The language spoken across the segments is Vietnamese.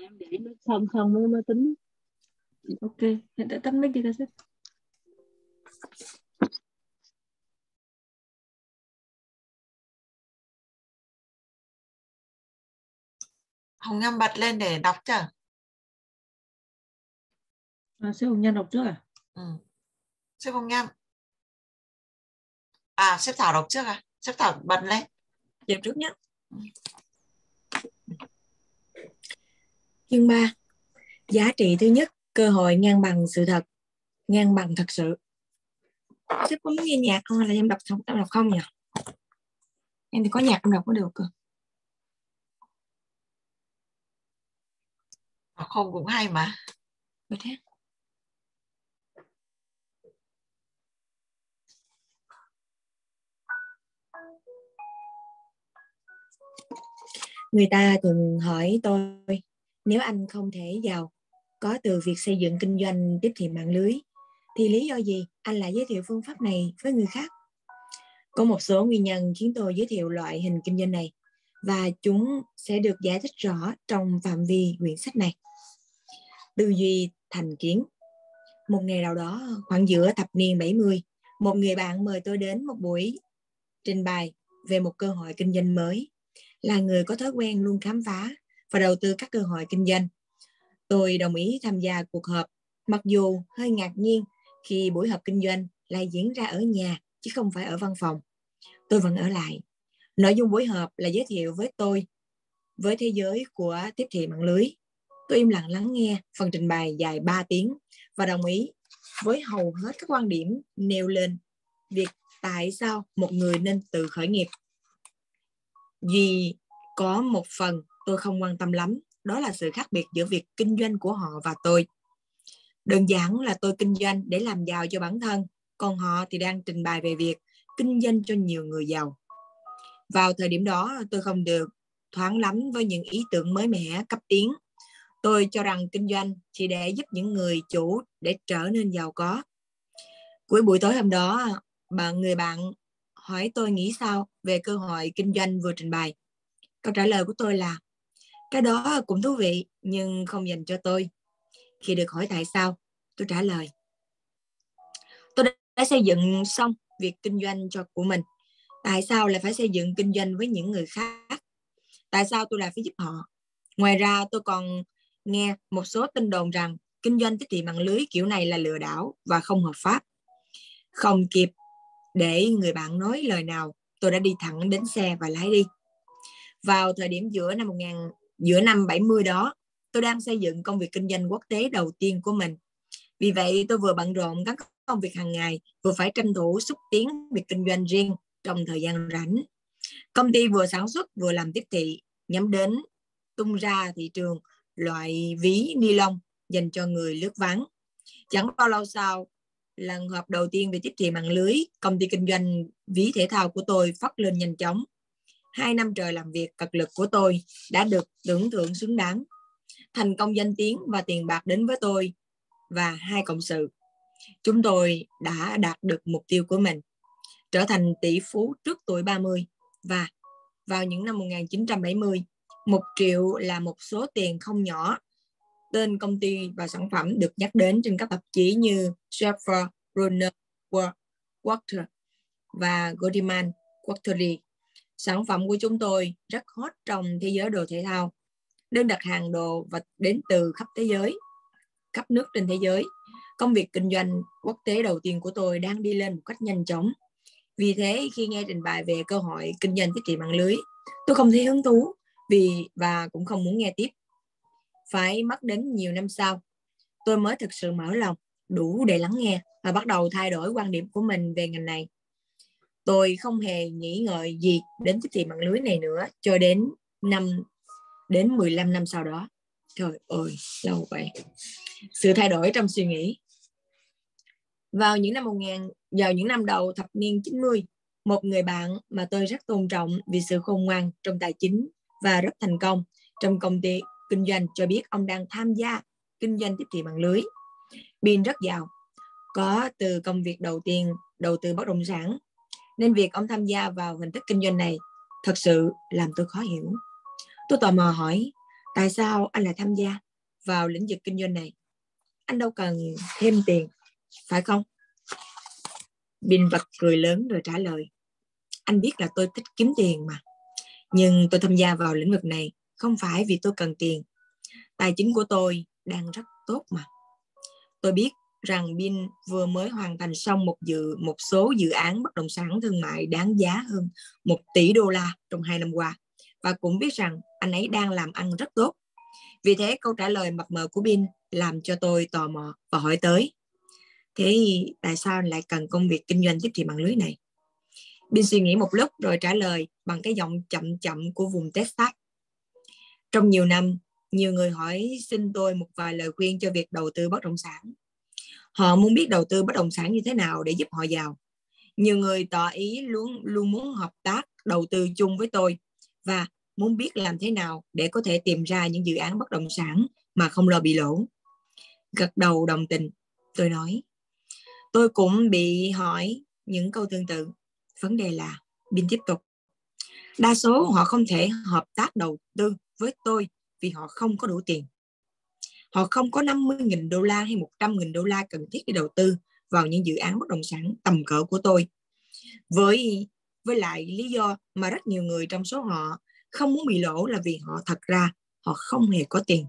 em để nó xong xong mới mới tính ok hiện tại tắt mic đi ta sếp Hồng Nhâm bật lên để đọc chưa? à, sếp Hồng Nhân đọc trước à Ừ. Sếp Hồng Nhâm. À, sếp Thảo đọc trước à? Sếp Thảo bật lên. Dẹp trước nhé. Chương 3. Giá trị thứ nhất, cơ hội ngang bằng sự thật. Ngang bằng thật sự. Sếp có muốn nghe nhạc không hay là em đọc không, em đọc không nhỉ? Em thì có nhạc em đọc có được cơ. Không cũng hay mà. Vậy thế. Người ta thường hỏi tôi nếu anh không thể giàu có từ việc xây dựng kinh doanh tiếp thị mạng lưới thì lý do gì anh lại giới thiệu phương pháp này với người khác? Có một số nguyên nhân khiến tôi giới thiệu loại hình kinh doanh này và chúng sẽ được giải thích rõ trong phạm vi quyển sách này. Tư duy thành kiến Một ngày nào đó, khoảng giữa thập niên 70, một người bạn mời tôi đến một buổi trình bày về một cơ hội kinh doanh mới. Là người có thói quen luôn khám phá và đầu tư các cơ hội kinh doanh. Tôi đồng ý tham gia cuộc họp, mặc dù hơi ngạc nhiên khi buổi họp kinh doanh lại diễn ra ở nhà chứ không phải ở văn phòng. Tôi vẫn ở lại. Nội dung buổi họp là giới thiệu với tôi với thế giới của tiếp thị mạng lưới. Tôi im lặng lắng nghe phần trình bày dài 3 tiếng và đồng ý với hầu hết các quan điểm nêu lên việc tại sao một người nên tự khởi nghiệp. Vì có một phần tôi không quan tâm lắm, đó là sự khác biệt giữa việc kinh doanh của họ và tôi. Đơn giản là tôi kinh doanh để làm giàu cho bản thân, còn họ thì đang trình bày về việc kinh doanh cho nhiều người giàu. Vào thời điểm đó, tôi không được thoáng lắm với những ý tưởng mới mẻ, cấp tiến. Tôi cho rằng kinh doanh chỉ để giúp những người chủ để trở nên giàu có. Cuối buổi tối hôm đó, bạn người bạn hỏi tôi nghĩ sao về cơ hội kinh doanh vừa trình bày. Câu trả lời của tôi là cái đó cũng thú vị nhưng không dành cho tôi. Khi được hỏi tại sao, tôi trả lời tôi đã xây dựng xong việc kinh doanh cho của mình. Tại sao lại phải xây dựng kinh doanh với những người khác? Tại sao tôi lại phải giúp họ? Ngoài ra tôi còn nghe một số tin đồn rằng kinh doanh tiếp thị mạng lưới kiểu này là lừa đảo và không hợp pháp. Không kịp để người bạn nói lời nào, tôi đã đi thẳng đến xe và lái đi. Vào thời điểm giữa năm 1000 giữa năm 70 đó, tôi đang xây dựng công việc kinh doanh quốc tế đầu tiên của mình. Vì vậy, tôi vừa bận rộn các công việc hàng ngày, vừa phải tranh thủ xúc tiến việc kinh doanh riêng trong thời gian rảnh. Công ty vừa sản xuất vừa làm tiếp thị, nhắm đến tung ra thị trường loại ví ni lông dành cho người lướt ván. Chẳng bao lâu sau, lần họp đầu tiên về tiếp thị mạng lưới, công ty kinh doanh ví thể thao của tôi phát lên nhanh chóng. Hai năm trời làm việc cật lực của tôi đã được tưởng thưởng xứng đáng. Thành công danh tiếng và tiền bạc đến với tôi và hai cộng sự. Chúng tôi đã đạt được mục tiêu của mình, trở thành tỷ phú trước tuổi 30 và vào những năm 1970, một triệu là một số tiền không nhỏ. Tên công ty và sản phẩm được nhắc đến trên các tạp chí như Sheffer, Runner, Water và Goldman Quarterly. Sản phẩm của chúng tôi rất hot trong thế giới đồ thể thao. Đơn đặt hàng đồ và đến từ khắp thế giới, khắp nước trên thế giới. Công việc kinh doanh quốc tế đầu tiên của tôi đang đi lên một cách nhanh chóng. Vì thế khi nghe trình bày về cơ hội kinh doanh tiếp thị mạng lưới, tôi không thấy hứng thú vì và cũng không muốn nghe tiếp. Phải mất đến nhiều năm sau, tôi mới thực sự mở lòng, đủ để lắng nghe và bắt đầu thay đổi quan điểm của mình về ngành này. Tôi không hề nghĩ ngợi gì đến tiếp thị mạng lưới này nữa cho đến năm đến 15 năm sau đó. Trời ơi, lâu vậy. Sự thay đổi trong suy nghĩ. Vào những năm 1000, vào những năm đầu thập niên 90, một người bạn mà tôi rất tôn trọng vì sự khôn ngoan trong tài chính và rất thành công trong công ty kinh doanh cho biết ông đang tham gia kinh doanh tiếp thị mạng lưới. Bin rất giàu, có từ công việc đầu tiên đầu tư bất động sản, nên việc ông tham gia vào hình thức kinh doanh này thật sự làm tôi khó hiểu. Tôi tò mò hỏi, tại sao anh lại tham gia vào lĩnh vực kinh doanh này? Anh đâu cần thêm tiền, phải không? Bình bật cười lớn rồi trả lời. Anh biết là tôi thích kiếm tiền mà. Nhưng tôi tham gia vào lĩnh vực này không phải vì tôi cần tiền. Tài chính của tôi đang rất tốt mà. Tôi biết rằng Bin vừa mới hoàn thành xong một dự một số dự án bất động sản thương mại đáng giá hơn 1 tỷ đô la trong hai năm qua và cũng biết rằng anh ấy đang làm ăn rất tốt. Vì thế câu trả lời mập mờ của Bin làm cho tôi tò mò và hỏi tới. Thế tại sao anh lại cần công việc kinh doanh tiếp thị mạng lưới này? Bin suy nghĩ một lúc rồi trả lời bằng cái giọng chậm chậm của vùng Texas. Trong nhiều năm, nhiều người hỏi xin tôi một vài lời khuyên cho việc đầu tư bất động sản. Họ muốn biết đầu tư bất động sản như thế nào để giúp họ giàu. Nhiều người tỏ ý luôn luôn muốn hợp tác đầu tư chung với tôi và muốn biết làm thế nào để có thể tìm ra những dự án bất động sản mà không lo bị lỗ. Gật đầu đồng tình, tôi nói. Tôi cũng bị hỏi những câu tương tự. Vấn đề là, Bin tiếp tục. Đa số họ không thể hợp tác đầu tư với tôi vì họ không có đủ tiền. Họ không có 50.000 đô la hay 100.000 đô la cần thiết để đầu tư vào những dự án bất động sản tầm cỡ của tôi. Với với lại lý do mà rất nhiều người trong số họ không muốn bị lỗ là vì họ thật ra họ không hề có tiền.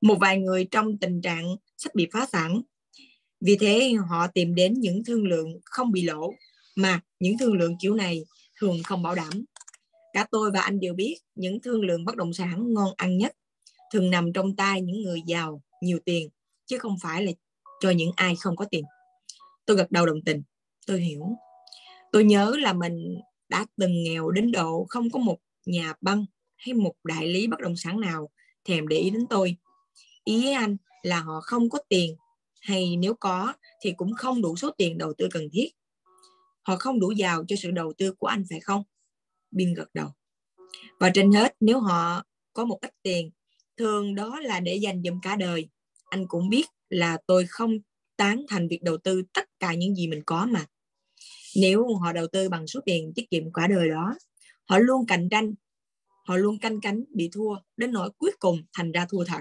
Một vài người trong tình trạng sắp bị phá sản. Vì thế họ tìm đến những thương lượng không bị lỗ mà những thương lượng kiểu này thường không bảo đảm. Cả tôi và anh đều biết những thương lượng bất động sản ngon ăn nhất thường nằm trong tay những người giàu, nhiều tiền, chứ không phải là cho những ai không có tiền. Tôi gật đầu đồng tình. Tôi hiểu. Tôi nhớ là mình đã từng nghèo đến độ không có một nhà băng hay một đại lý bất động sản nào thèm để ý đến tôi. Ý anh là họ không có tiền hay nếu có thì cũng không đủ số tiền đầu tư cần thiết. Họ không đủ giàu cho sự đầu tư của anh phải không? biên gật đầu. Và trên hết nếu họ có một ít tiền thường đó là để dành dụm cả đời. Anh cũng biết là tôi không tán thành việc đầu tư tất cả những gì mình có mà. Nếu họ đầu tư bằng số tiền tiết kiệm cả đời đó, họ luôn cạnh tranh, họ luôn canh cánh bị thua đến nỗi cuối cùng thành ra thua thật.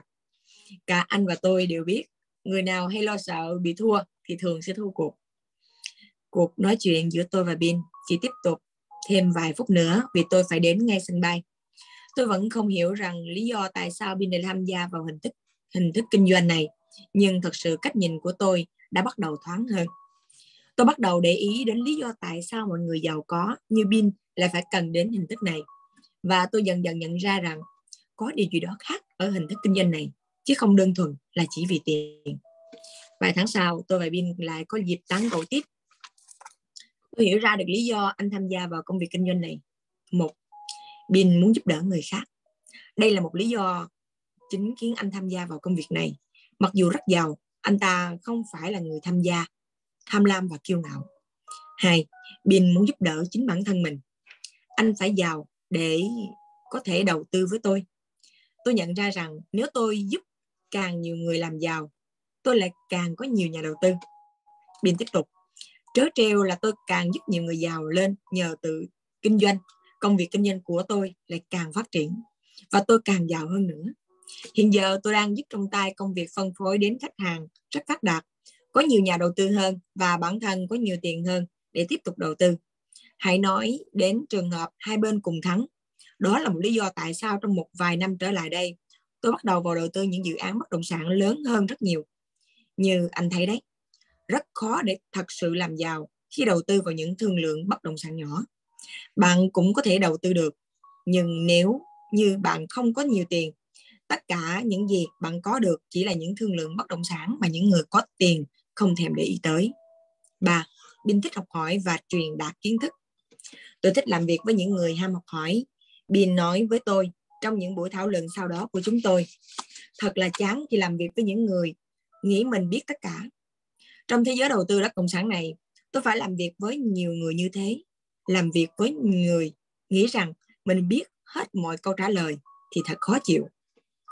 Cả anh và tôi đều biết, người nào hay lo sợ bị thua thì thường sẽ thua cuộc. Cuộc nói chuyện giữa tôi và bin chỉ tiếp tục thêm vài phút nữa vì tôi phải đến ngay sân bay tôi vẫn không hiểu rằng lý do tại sao bin lại tham gia vào hình thức hình thức kinh doanh này, nhưng thật sự cách nhìn của tôi đã bắt đầu thoáng hơn. Tôi bắt đầu để ý đến lý do tại sao mọi người giàu có như bin lại phải cần đến hình thức này. Và tôi dần dần nhận ra rằng có điều gì đó khác ở hình thức kinh doanh này, chứ không đơn thuần là chỉ vì tiền. Vài tháng sau, tôi và bin lại có dịp tán gẫu tiếp. Tôi hiểu ra được lý do anh tham gia vào công việc kinh doanh này. Một bin muốn giúp đỡ người khác. Đây là một lý do chính khiến anh tham gia vào công việc này. Mặc dù rất giàu, anh ta không phải là người tham gia, tham lam và kiêu ngạo. Hai, bin muốn giúp đỡ chính bản thân mình. Anh phải giàu để có thể đầu tư với tôi. Tôi nhận ra rằng nếu tôi giúp càng nhiều người làm giàu, tôi lại càng có nhiều nhà đầu tư. Bin tiếp tục, trớ treo là tôi càng giúp nhiều người giàu lên nhờ tự kinh doanh công việc kinh doanh của tôi lại càng phát triển và tôi càng giàu hơn nữa. Hiện giờ tôi đang giúp trong tay công việc phân phối đến khách hàng rất phát đạt, có nhiều nhà đầu tư hơn và bản thân có nhiều tiền hơn để tiếp tục đầu tư. Hãy nói đến trường hợp hai bên cùng thắng. Đó là một lý do tại sao trong một vài năm trở lại đây, tôi bắt đầu vào đầu tư những dự án bất động sản lớn hơn rất nhiều. Như anh thấy đấy, rất khó để thật sự làm giàu khi đầu tư vào những thương lượng bất động sản nhỏ bạn cũng có thể đầu tư được, nhưng nếu như bạn không có nhiều tiền, tất cả những gì bạn có được chỉ là những thương lượng bất động sản mà những người có tiền không thèm để ý tới. Ba Bin thích học hỏi và truyền đạt kiến thức. Tôi thích làm việc với những người ham học hỏi. Bin nói với tôi trong những buổi thảo luận sau đó của chúng tôi, thật là chán khi làm việc với những người nghĩ mình biết tất cả. Trong thế giới đầu tư đất cộng sản này, tôi phải làm việc với nhiều người như thế làm việc với người nghĩ rằng mình biết hết mọi câu trả lời thì thật khó chịu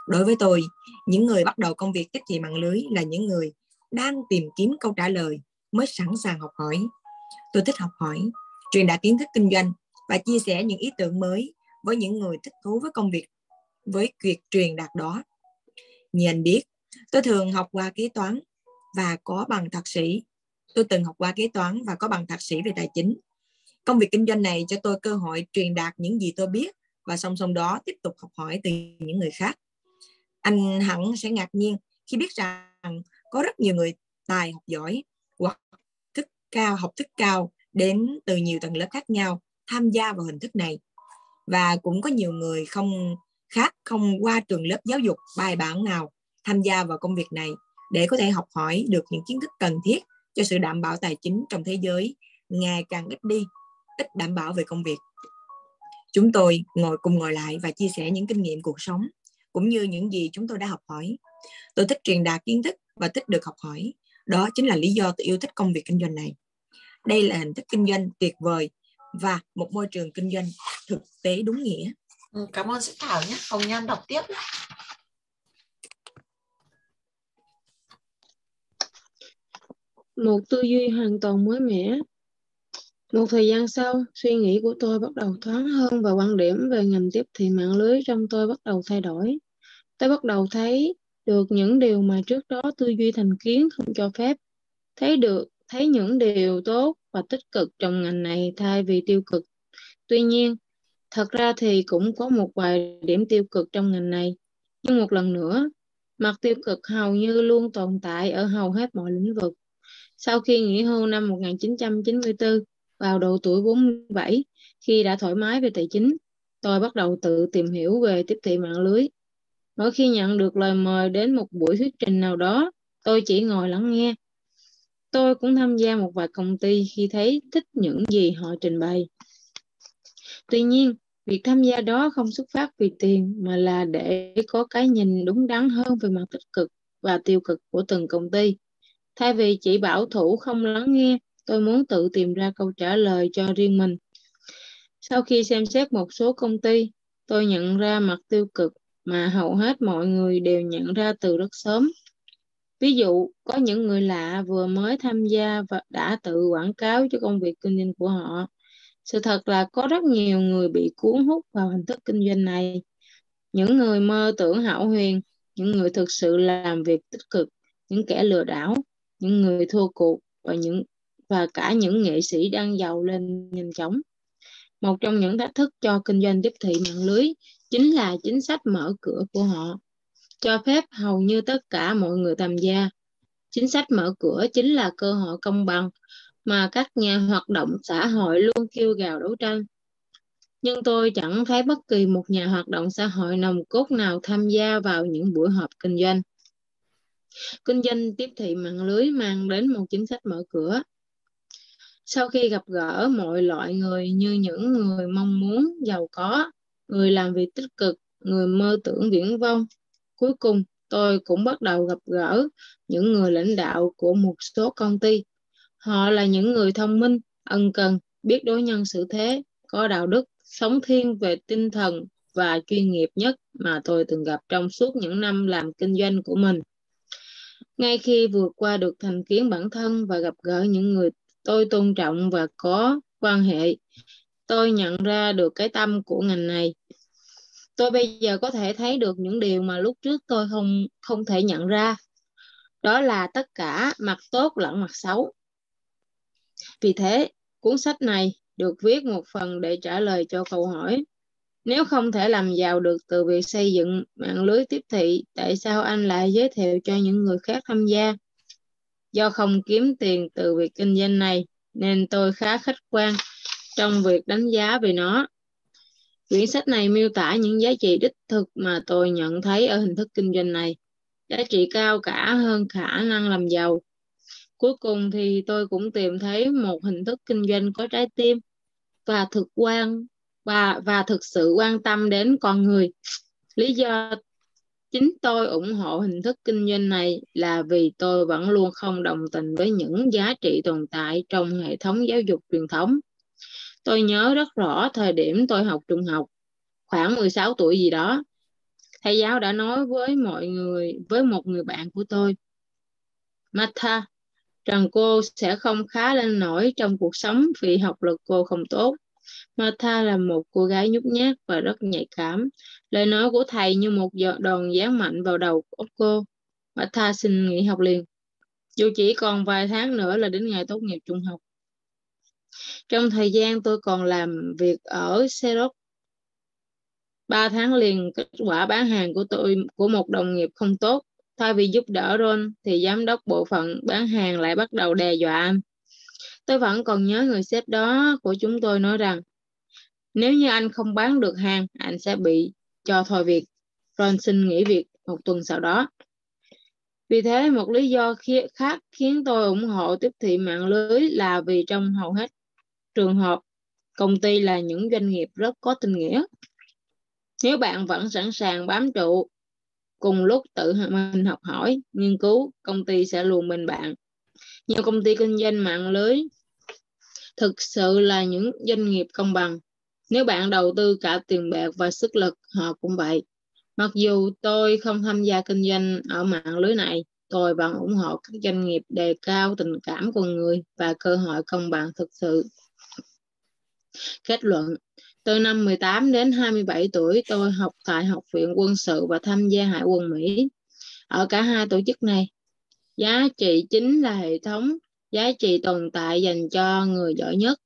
đối với tôi những người bắt đầu công việc tiếp thị mạng lưới là những người đang tìm kiếm câu trả lời mới sẵn sàng học hỏi tôi thích học hỏi truyền đạt kiến thức kinh doanh và chia sẻ những ý tưởng mới với những người thích thú với công việc với việc truyền đạt đó. Như anh biết, tôi thường học qua kế toán và có bằng thạc sĩ. Tôi từng học qua kế toán và có bằng thạc sĩ về tài chính. Công việc kinh doanh này cho tôi cơ hội truyền đạt những gì tôi biết và song song đó tiếp tục học hỏi từ những người khác. Anh hẳn sẽ ngạc nhiên khi biết rằng có rất nhiều người tài học giỏi hoặc thức cao, học thức cao đến từ nhiều tầng lớp khác nhau tham gia vào hình thức này và cũng có nhiều người không khác, không qua trường lớp giáo dục bài bản nào tham gia vào công việc này để có thể học hỏi được những kiến thức cần thiết cho sự đảm bảo tài chính trong thế giới ngày càng ít đi ít đảm bảo về công việc. Chúng tôi ngồi cùng ngồi lại và chia sẻ những kinh nghiệm cuộc sống cũng như những gì chúng tôi đã học hỏi. Tôi thích truyền đạt kiến thức và thích được học hỏi. Đó chính là lý do tôi yêu thích công việc kinh doanh này. Đây là hình thức kinh doanh tuyệt vời và một môi trường kinh doanh thực tế đúng nghĩa. Ừ, cảm ơn sĩ thảo nhé. Hồng nhan đọc tiếp một tư duy hoàn toàn mới mẻ một thời gian sau, suy nghĩ của tôi bắt đầu thoáng hơn và quan điểm về ngành tiếp thị mạng lưới trong tôi bắt đầu thay đổi. Tôi bắt đầu thấy được những điều mà trước đó tư duy thành kiến không cho phép. Thấy được, thấy những điều tốt và tích cực trong ngành này thay vì tiêu cực. Tuy nhiên, thật ra thì cũng có một vài điểm tiêu cực trong ngành này. Nhưng một lần nữa, mặt tiêu cực hầu như luôn tồn tại ở hầu hết mọi lĩnh vực. Sau khi nghỉ hưu năm 1994, vào độ tuổi 47, khi đã thoải mái về tài chính, tôi bắt đầu tự tìm hiểu về tiếp thị mạng lưới. Mỗi khi nhận được lời mời đến một buổi thuyết trình nào đó, tôi chỉ ngồi lắng nghe. Tôi cũng tham gia một vài công ty khi thấy thích những gì họ trình bày. Tuy nhiên, việc tham gia đó không xuất phát vì tiền mà là để có cái nhìn đúng đắn hơn về mặt tích cực và tiêu cực của từng công ty. Thay vì chỉ bảo thủ không lắng nghe, tôi muốn tự tìm ra câu trả lời cho riêng mình. Sau khi xem xét một số công ty, tôi nhận ra mặt tiêu cực mà hầu hết mọi người đều nhận ra từ rất sớm. Ví dụ, có những người lạ vừa mới tham gia và đã tự quảng cáo cho công việc kinh doanh của họ. Sự thật là có rất nhiều người bị cuốn hút vào hình thức kinh doanh này. Những người mơ tưởng hảo huyền, những người thực sự làm việc tích cực, những kẻ lừa đảo, những người thua cuộc và những và cả những nghệ sĩ đang giàu lên nhanh chóng. Một trong những thách thức cho kinh doanh tiếp thị mạng lưới chính là chính sách mở cửa của họ, cho phép hầu như tất cả mọi người tham gia. Chính sách mở cửa chính là cơ hội công bằng mà các nhà hoạt động xã hội luôn kêu gào đấu tranh. Nhưng tôi chẳng thấy bất kỳ một nhà hoạt động xã hội nòng cốt nào tham gia vào những buổi họp kinh doanh. Kinh doanh tiếp thị mạng lưới mang đến một chính sách mở cửa sau khi gặp gỡ mọi loại người như những người mong muốn giàu có, người làm việc tích cực, người mơ tưởng viễn vông, cuối cùng tôi cũng bắt đầu gặp gỡ những người lãnh đạo của một số công ty. Họ là những người thông minh, ân cần, biết đối nhân xử thế, có đạo đức, sống thiên về tinh thần và chuyên nghiệp nhất mà tôi từng gặp trong suốt những năm làm kinh doanh của mình. Ngay khi vượt qua được thành kiến bản thân và gặp gỡ những người tôi tôn trọng và có quan hệ. Tôi nhận ra được cái tâm của ngành này. Tôi bây giờ có thể thấy được những điều mà lúc trước tôi không không thể nhận ra. Đó là tất cả mặt tốt lẫn mặt xấu. Vì thế, cuốn sách này được viết một phần để trả lời cho câu hỏi, nếu không thể làm giàu được từ việc xây dựng mạng lưới tiếp thị, tại sao anh lại giới thiệu cho những người khác tham gia? Do không kiếm tiền từ việc kinh doanh này, nên tôi khá khách quan trong việc đánh giá về nó. Quyển sách này miêu tả những giá trị đích thực mà tôi nhận thấy ở hình thức kinh doanh này. Giá trị cao cả hơn khả năng làm giàu. Cuối cùng thì tôi cũng tìm thấy một hình thức kinh doanh có trái tim và thực quan, và và thực sự quan tâm đến con người. Lý do Chính tôi ủng hộ hình thức kinh doanh này là vì tôi vẫn luôn không đồng tình với những giá trị tồn tại trong hệ thống giáo dục truyền thống. Tôi nhớ rất rõ thời điểm tôi học trung học, khoảng 16 tuổi gì đó. Thầy giáo đã nói với mọi người, với một người bạn của tôi, Martha, rằng cô sẽ không khá lên nổi trong cuộc sống vì học lực cô không tốt. Martha là một cô gái nhút nhát và rất nhạy cảm. Lời nói của thầy như một đòn giáng mạnh vào đầu của cô. Martha xin nghỉ học liền. Dù chỉ còn vài tháng nữa là đến ngày tốt nghiệp trung học. Trong thời gian tôi còn làm việc ở Xerox, ba tháng liền kết quả bán hàng của tôi của một đồng nghiệp không tốt. Thay vì giúp đỡ Ron thì giám đốc bộ phận bán hàng lại bắt đầu đe dọa anh. Tôi vẫn còn nhớ người sếp đó của chúng tôi nói rằng nếu như anh không bán được hàng, anh sẽ bị cho thôi việc. Ron xin nghỉ việc một tuần sau đó. Vì thế, một lý do khác khiến tôi ủng hộ tiếp thị mạng lưới là vì trong hầu hết trường hợp, công ty là những doanh nghiệp rất có tình nghĩa. Nếu bạn vẫn sẵn sàng bám trụ, cùng lúc tự mình học hỏi, nghiên cứu, công ty sẽ luôn bên bạn. Nhiều công ty kinh doanh mạng lưới thực sự là những doanh nghiệp công bằng. Nếu bạn đầu tư cả tiền bạc và sức lực, họ cũng vậy. Mặc dù tôi không tham gia kinh doanh ở mạng lưới này, tôi vẫn ủng hộ các doanh nghiệp đề cao tình cảm con người và cơ hội công bằng thực sự. Kết luận, từ năm 18 đến 27 tuổi, tôi học tại Học viện Quân sự và tham gia Hải quân Mỹ. Ở cả hai tổ chức này, giá trị chính là hệ thống, giá trị tồn tại dành cho người giỏi nhất.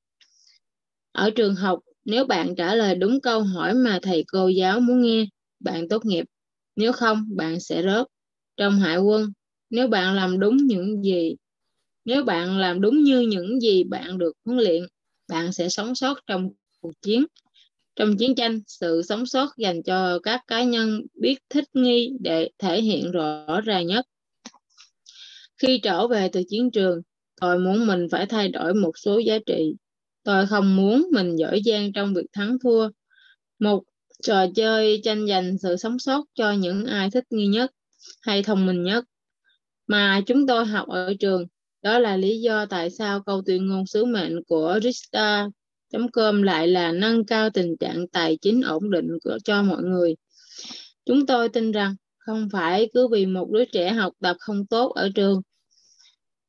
Ở trường học, nếu bạn trả lời đúng câu hỏi mà thầy cô giáo muốn nghe, bạn tốt nghiệp. Nếu không, bạn sẽ rớt. Trong hải quân, nếu bạn làm đúng những gì, nếu bạn làm đúng như những gì bạn được huấn luyện, bạn sẽ sống sót trong cuộc chiến. Trong chiến tranh, sự sống sót dành cho các cá nhân biết thích nghi để thể hiện rõ ràng nhất. Khi trở về từ chiến trường, tôi muốn mình phải thay đổi một số giá trị. Tôi không muốn mình giỏi giang trong việc thắng thua. Một trò chơi tranh giành sự sống sót cho những ai thích nghi nhất hay thông minh nhất mà chúng tôi học ở trường. Đó là lý do tại sao câu tuyên ngôn sứ mệnh của Rista.com lại là nâng cao tình trạng tài chính ổn định của, cho mọi người. Chúng tôi tin rằng không phải cứ vì một đứa trẻ học tập không tốt ở trường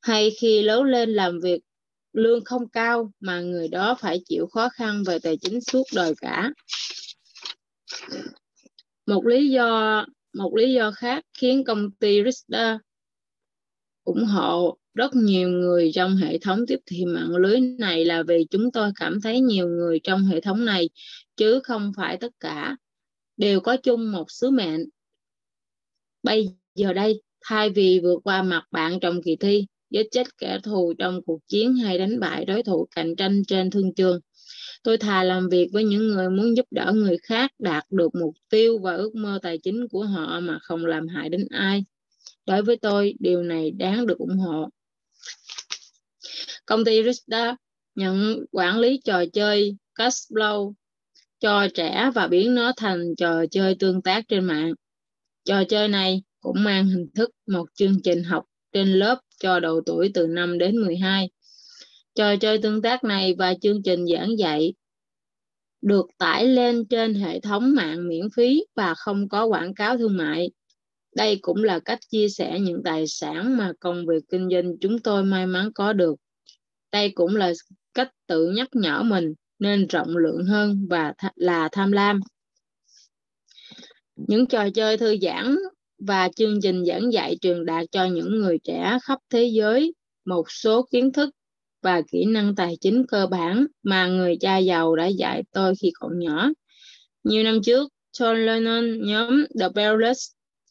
hay khi lớn lên làm việc lương không cao mà người đó phải chịu khó khăn về tài chính suốt đời cả. Một lý do một lý do khác khiến công ty Rista ủng hộ rất nhiều người trong hệ thống tiếp thị mạng lưới này là vì chúng tôi cảm thấy nhiều người trong hệ thống này chứ không phải tất cả đều có chung một sứ mệnh. Bây giờ đây, thay vì vượt qua mặt bạn trong kỳ thi, giết chết kẻ thù trong cuộc chiến hay đánh bại đối thủ cạnh tranh trên thương trường, tôi thà làm việc với những người muốn giúp đỡ người khác đạt được mục tiêu và ước mơ tài chính của họ mà không làm hại đến ai. Đối với tôi, điều này đáng được ủng hộ. Công ty Rista nhận quản lý trò chơi Cashflow cho trẻ và biến nó thành trò chơi tương tác trên mạng. Trò chơi này cũng mang hình thức một chương trình học trên lớp cho độ tuổi từ 5 đến 12. Trò chơi tương tác này và chương trình giảng dạy được tải lên trên hệ thống mạng miễn phí và không có quảng cáo thương mại. Đây cũng là cách chia sẻ những tài sản mà công việc kinh doanh chúng tôi may mắn có được. Đây cũng là cách tự nhắc nhở mình nên rộng lượng hơn và th là tham lam. Những trò chơi thư giãn và chương trình giảng dạy truyền đạt cho những người trẻ khắp thế giới một số kiến thức và kỹ năng tài chính cơ bản mà người cha giàu đã dạy tôi khi còn nhỏ. Nhiều năm trước, John Lennon nhóm The Beatles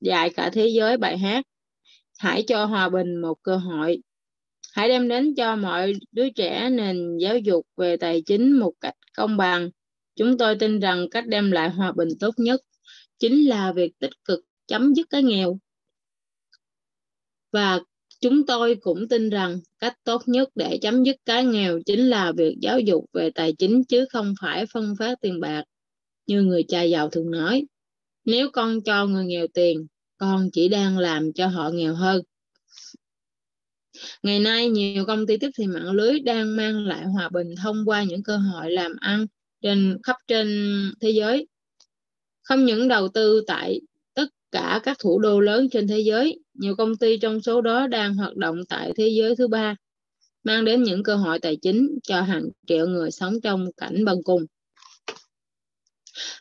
dạy cả thế giới bài hát Hãy cho hòa bình một cơ hội. Hãy đem đến cho mọi đứa trẻ nền giáo dục về tài chính một cách công bằng. Chúng tôi tin rằng cách đem lại hòa bình tốt nhất chính là việc tích cực chấm dứt cái nghèo. Và chúng tôi cũng tin rằng cách tốt nhất để chấm dứt cái nghèo chính là việc giáo dục về tài chính chứ không phải phân phát tiền bạc. Như người cha giàu thường nói, nếu con cho người nghèo tiền, con chỉ đang làm cho họ nghèo hơn. Ngày nay, nhiều công ty tiếp thị mạng lưới đang mang lại hòa bình thông qua những cơ hội làm ăn trên khắp trên thế giới. Không những đầu tư tại cả các thủ đô lớn trên thế giới, nhiều công ty trong số đó đang hoạt động tại thế giới thứ ba. mang đến những cơ hội tài chính cho hàng triệu người sống trong cảnh bần cùng.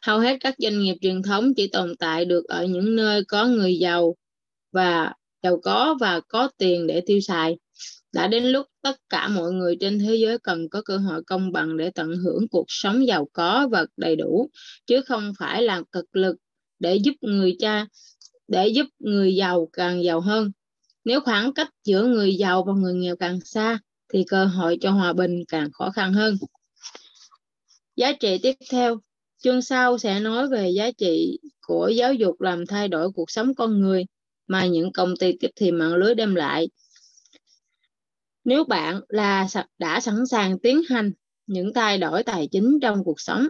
Hầu hết các doanh nghiệp truyền thống chỉ tồn tại được ở những nơi có người giàu và giàu có và có tiền để tiêu xài. Đã đến lúc tất cả mọi người trên thế giới cần có cơ hội công bằng để tận hưởng cuộc sống giàu có và đầy đủ, chứ không phải là cực lực để giúp người cha để giúp người giàu càng giàu hơn. Nếu khoảng cách giữa người giàu và người nghèo càng xa, thì cơ hội cho hòa bình càng khó khăn hơn. Giá trị tiếp theo, chương sau sẽ nói về giá trị của giáo dục làm thay đổi cuộc sống con người mà những công ty tiếp thị mạng lưới đem lại. Nếu bạn là đã sẵn sàng tiến hành những thay đổi tài chính trong cuộc sống,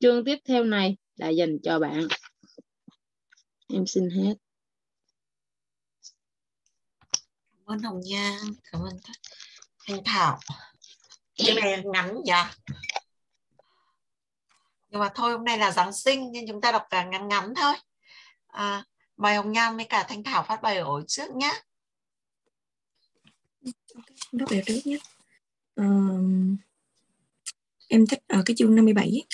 chương tiếp theo này là dành cho bạn. Em xin hết. Cảm ơn Hồng Nha, cảm ơn Thanh Thảo. Cái này ngắn nhỉ? Nhưng mà thôi hôm nay là Giáng sinh nên chúng ta đọc cả ngắn ngắn thôi. À, mời Hồng Nhan với cả Thanh Thảo phát bài ở trước nhé. Đọc bài trước nhé. Um, em thích ở cái chương 57 ấy.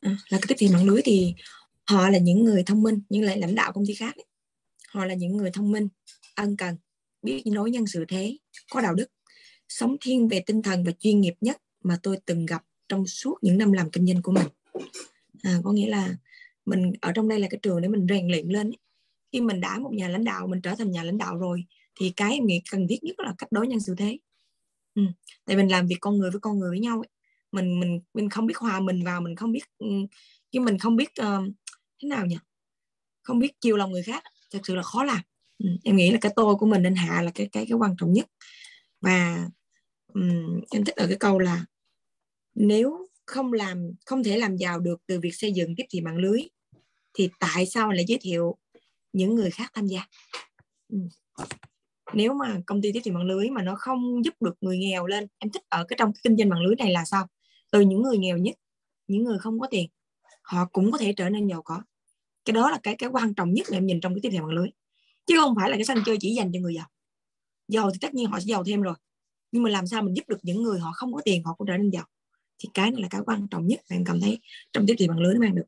À, là cái tiếp thị mạng lưới thì họ là những người thông minh những lại lãnh đạo công ty khác ấy. họ là những người thông minh ân cần biết nối nhân sự thế có đạo đức sống thiên về tinh thần và chuyên nghiệp nhất mà tôi từng gặp trong suốt những năm làm kinh doanh của mình à, có nghĩa là mình ở trong đây là cái trường để mình rèn luyện lên khi mình đã một nhà lãnh đạo mình trở thành nhà lãnh đạo rồi thì cái em nghĩ cần thiết nhất là cách đối nhân xử thế ừ. tại mình làm việc con người với con người với nhau ấy. mình mình mình không biết hòa mình vào mình không biết ừ, chứ mình không biết uh, thế nào nhỉ? Không biết chiều lòng người khác thật sự là khó làm. Ừ. em nghĩ là cái tôi của mình nên hạ là cái cái cái quan trọng nhất. Và um, em thích ở cái câu là nếu không làm không thể làm giàu được từ việc xây dựng tiếp thị mạng lưới thì tại sao lại giới thiệu những người khác tham gia? Ừ. nếu mà công ty tiếp thị mạng lưới mà nó không giúp được người nghèo lên em thích ở cái trong cái kinh doanh mạng lưới này là sao? Từ những người nghèo nhất những người không có tiền họ cũng có thể trở nên giàu có cái đó là cái cái quan trọng nhất mà em nhìn trong cái tiếp thị mạng lưới. Chứ không phải là cái sân chơi chỉ dành cho người giàu. Giàu thì tất nhiên họ sẽ giàu thêm rồi. Nhưng mà làm sao mình giúp được những người họ không có tiền, họ cũng trở nên giàu. Thì cái này là cái quan trọng nhất mà em cảm thấy trong tiếp thị mạng lưới nó mang được.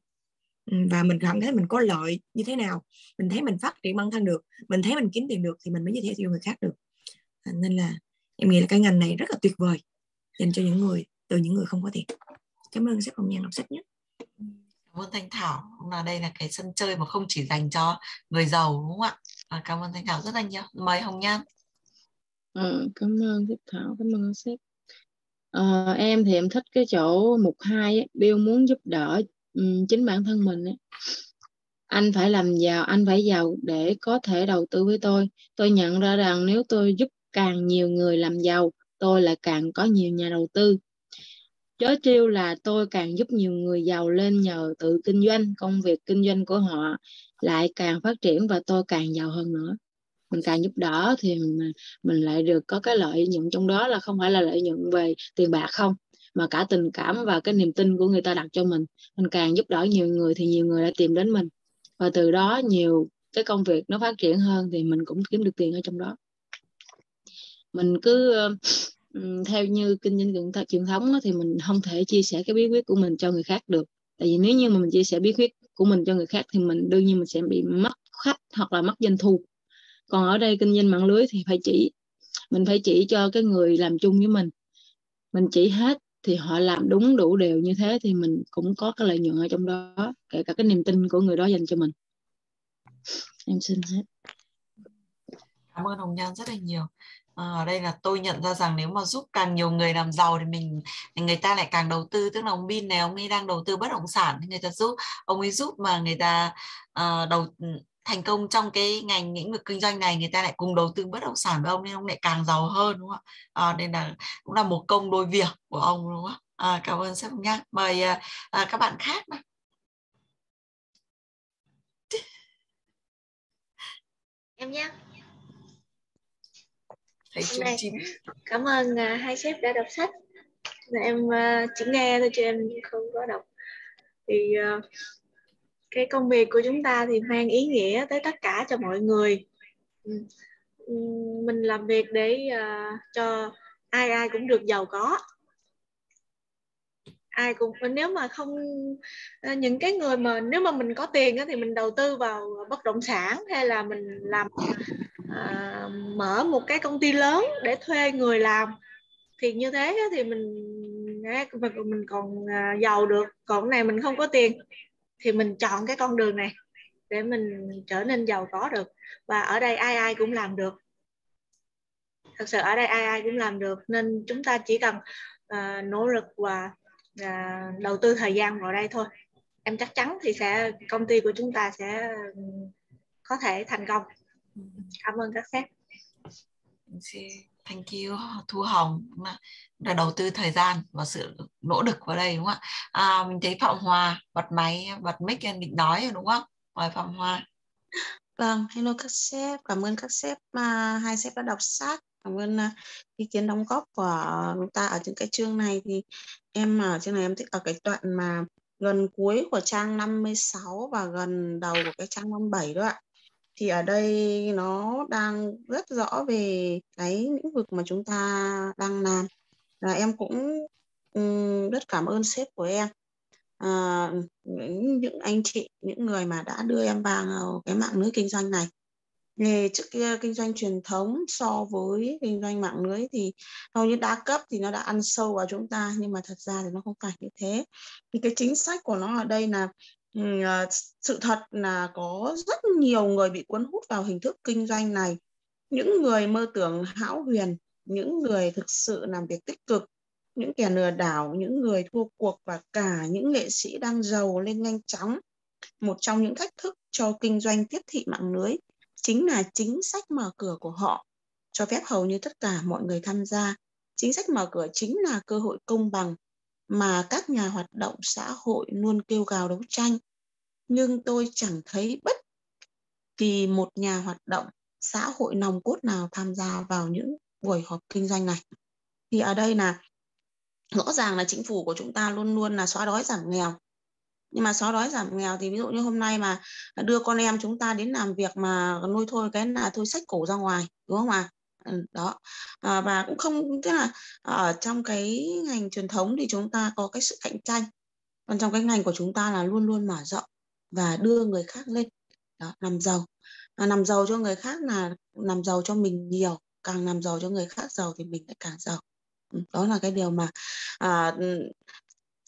Ừ, và mình cảm thấy mình có lợi như thế nào. Mình thấy mình phát triển bản thân được, mình thấy mình kiếm tiền được thì mình mới giới thiệu cho người khác được. À, nên là em nghĩ là cái ngành này rất là tuyệt vời dành cho những người, từ những người không có tiền. Cảm ơn sếp hồng nhan đọc sách nhất cảm ơn thanh thảo. Là đây là cái sân chơi mà không chỉ dành cho người giàu đúng không ạ? À, cảm ơn thanh thảo rất là nhiều. Mời hồng nhan. Ừ, cảm ơn sếp thảo cảm ơn sếp. À, em thì em thích cái chỗ mục hai Bill muốn giúp đỡ um, chính bản thân mình ấy. anh phải làm giàu anh phải giàu để có thể đầu tư với tôi. Tôi nhận ra rằng nếu tôi giúp càng nhiều người làm giàu tôi lại càng có nhiều nhà đầu tư. Chớ trêu là tôi càng giúp nhiều người giàu lên nhờ tự kinh doanh, công việc kinh doanh của họ lại càng phát triển và tôi càng giàu hơn nữa. Mình càng giúp đỡ thì mình, mình lại được có cái lợi nhuận trong đó là không phải là lợi nhuận về tiền bạc không, mà cả tình cảm và cái niềm tin của người ta đặt cho mình. Mình càng giúp đỡ nhiều người thì nhiều người lại tìm đến mình. Và từ đó nhiều cái công việc nó phát triển hơn thì mình cũng kiếm được tiền ở trong đó. Mình cứ theo như kinh doanh truyền thống thì mình không thể chia sẻ cái bí quyết của mình cho người khác được. Tại vì nếu như mà mình chia sẻ bí quyết của mình cho người khác thì mình đương nhiên mình sẽ bị mất khách hoặc là mất doanh thu. Còn ở đây kinh doanh mạng lưới thì phải chỉ, mình phải chỉ cho cái người làm chung với mình. Mình chỉ hết thì họ làm đúng đủ đều như thế thì mình cũng có cái lợi nhuận ở trong đó, kể cả cái niềm tin của người đó dành cho mình. Em xin hết. Cảm ơn hồng nhan rất là nhiều. À, ở đây là tôi nhận ra rằng nếu mà giúp càng nhiều người làm giàu thì mình người ta lại càng đầu tư. Tức là ông Bin này ông ấy đang đầu tư bất động sản thì người ta giúp ông ấy giúp mà người ta uh, đầu ừ, thành công trong cái ngành lĩnh vực kinh doanh này người ta lại cùng đầu tư bất động sản với ông nên ông lại càng giàu hơn đúng không ạ? À, nên là cũng là một công đôi việc của ông đúng không ạ? À, cảm ơn sếp nhá. Mời uh, các bạn khác nào. em nhé thấy chú chim. cảm ơn uh, hai sếp đã đọc sách. Là em uh, chỉ nghe thôi chứ em không có đọc. Thì uh, cái công việc của chúng ta thì mang ý nghĩa tới tất cả cho mọi người. Mình làm việc để uh, cho ai ai cũng được giàu có. Ai cũng nếu mà không những cái người mà nếu mà mình có tiền thì mình đầu tư vào bất động sản hay là mình làm à, mở một cái công ty lớn để thuê người làm. Thì như thế thì mình mình còn à, giàu được còn này mình không có tiền thì mình chọn cái con đường này để mình trở nên giàu có được. Và ở đây ai ai cũng làm được. Thật sự ở đây ai ai cũng làm được nên chúng ta chỉ cần uh, nỗ lực và uh, đầu tư thời gian vào đây thôi. Em chắc chắn thì sẽ công ty của chúng ta sẽ ừ, có thể thành công cảm ơn các sếp. Thank you thu hồng. Là đầu tư thời gian và sự nỗ lực vào đây đúng không ạ? À, mình thấy phạm hòa bật máy bật mic định nói đúng không? Mời phạm hòa. Vâng hello các sếp. Cảm ơn các sếp uh, hai sếp đã đọc sách cảm ơn uh, ý kiến đóng góp của chúng ta ở những cái chương này. Thì em ở chương này em thích ở cái đoạn mà gần cuối của trang 56 và gần đầu của cái trang 57 đó ạ thì ở đây nó đang rất rõ về cái lĩnh vực mà chúng ta đang làm. Là em cũng um, rất cảm ơn sếp của em. À, những, những anh chị những người mà đã đưa em vào cái mạng lưới kinh doanh này. Nghề trước kia kinh doanh truyền thống so với kinh doanh mạng lưới thì hầu như đa cấp thì nó đã ăn sâu vào chúng ta nhưng mà thật ra thì nó không phải như thế. Thì cái chính sách của nó ở đây là Ờ, sự thật là có rất nhiều người bị cuốn hút vào hình thức kinh doanh này. Những người mơ tưởng hão huyền, những người thực sự làm việc tích cực, những kẻ lừa đảo, những người thua cuộc và cả những nghệ sĩ đang giàu lên nhanh chóng. Một trong những thách thức cho kinh doanh tiếp thị mạng lưới chính là chính sách mở cửa của họ. Cho phép hầu như tất cả mọi người tham gia, chính sách mở cửa chính là cơ hội công bằng mà các nhà hoạt động xã hội luôn kêu gào đấu tranh. Nhưng tôi chẳng thấy bất kỳ một nhà hoạt động xã hội nòng cốt nào tham gia vào những buổi họp kinh doanh này. Thì ở đây là rõ ràng là chính phủ của chúng ta luôn luôn là xóa đói giảm nghèo. Nhưng mà xóa đói giảm nghèo thì ví dụ như hôm nay mà đưa con em chúng ta đến làm việc mà nuôi thôi cái là thôi sách cổ ra ngoài, đúng không ạ? à? Ừ, đó. À, và cũng không tức là ở trong cái ngành truyền thống thì chúng ta có cái sự cạnh tranh. Còn trong cái ngành của chúng ta là luôn luôn mở rộng và đưa người khác lên đó làm giàu. À, làm giàu cho người khác là làm giàu cho mình nhiều càng làm giàu cho người khác giàu thì mình lại càng giàu. Ừ, đó là cái điều mà à, ừ,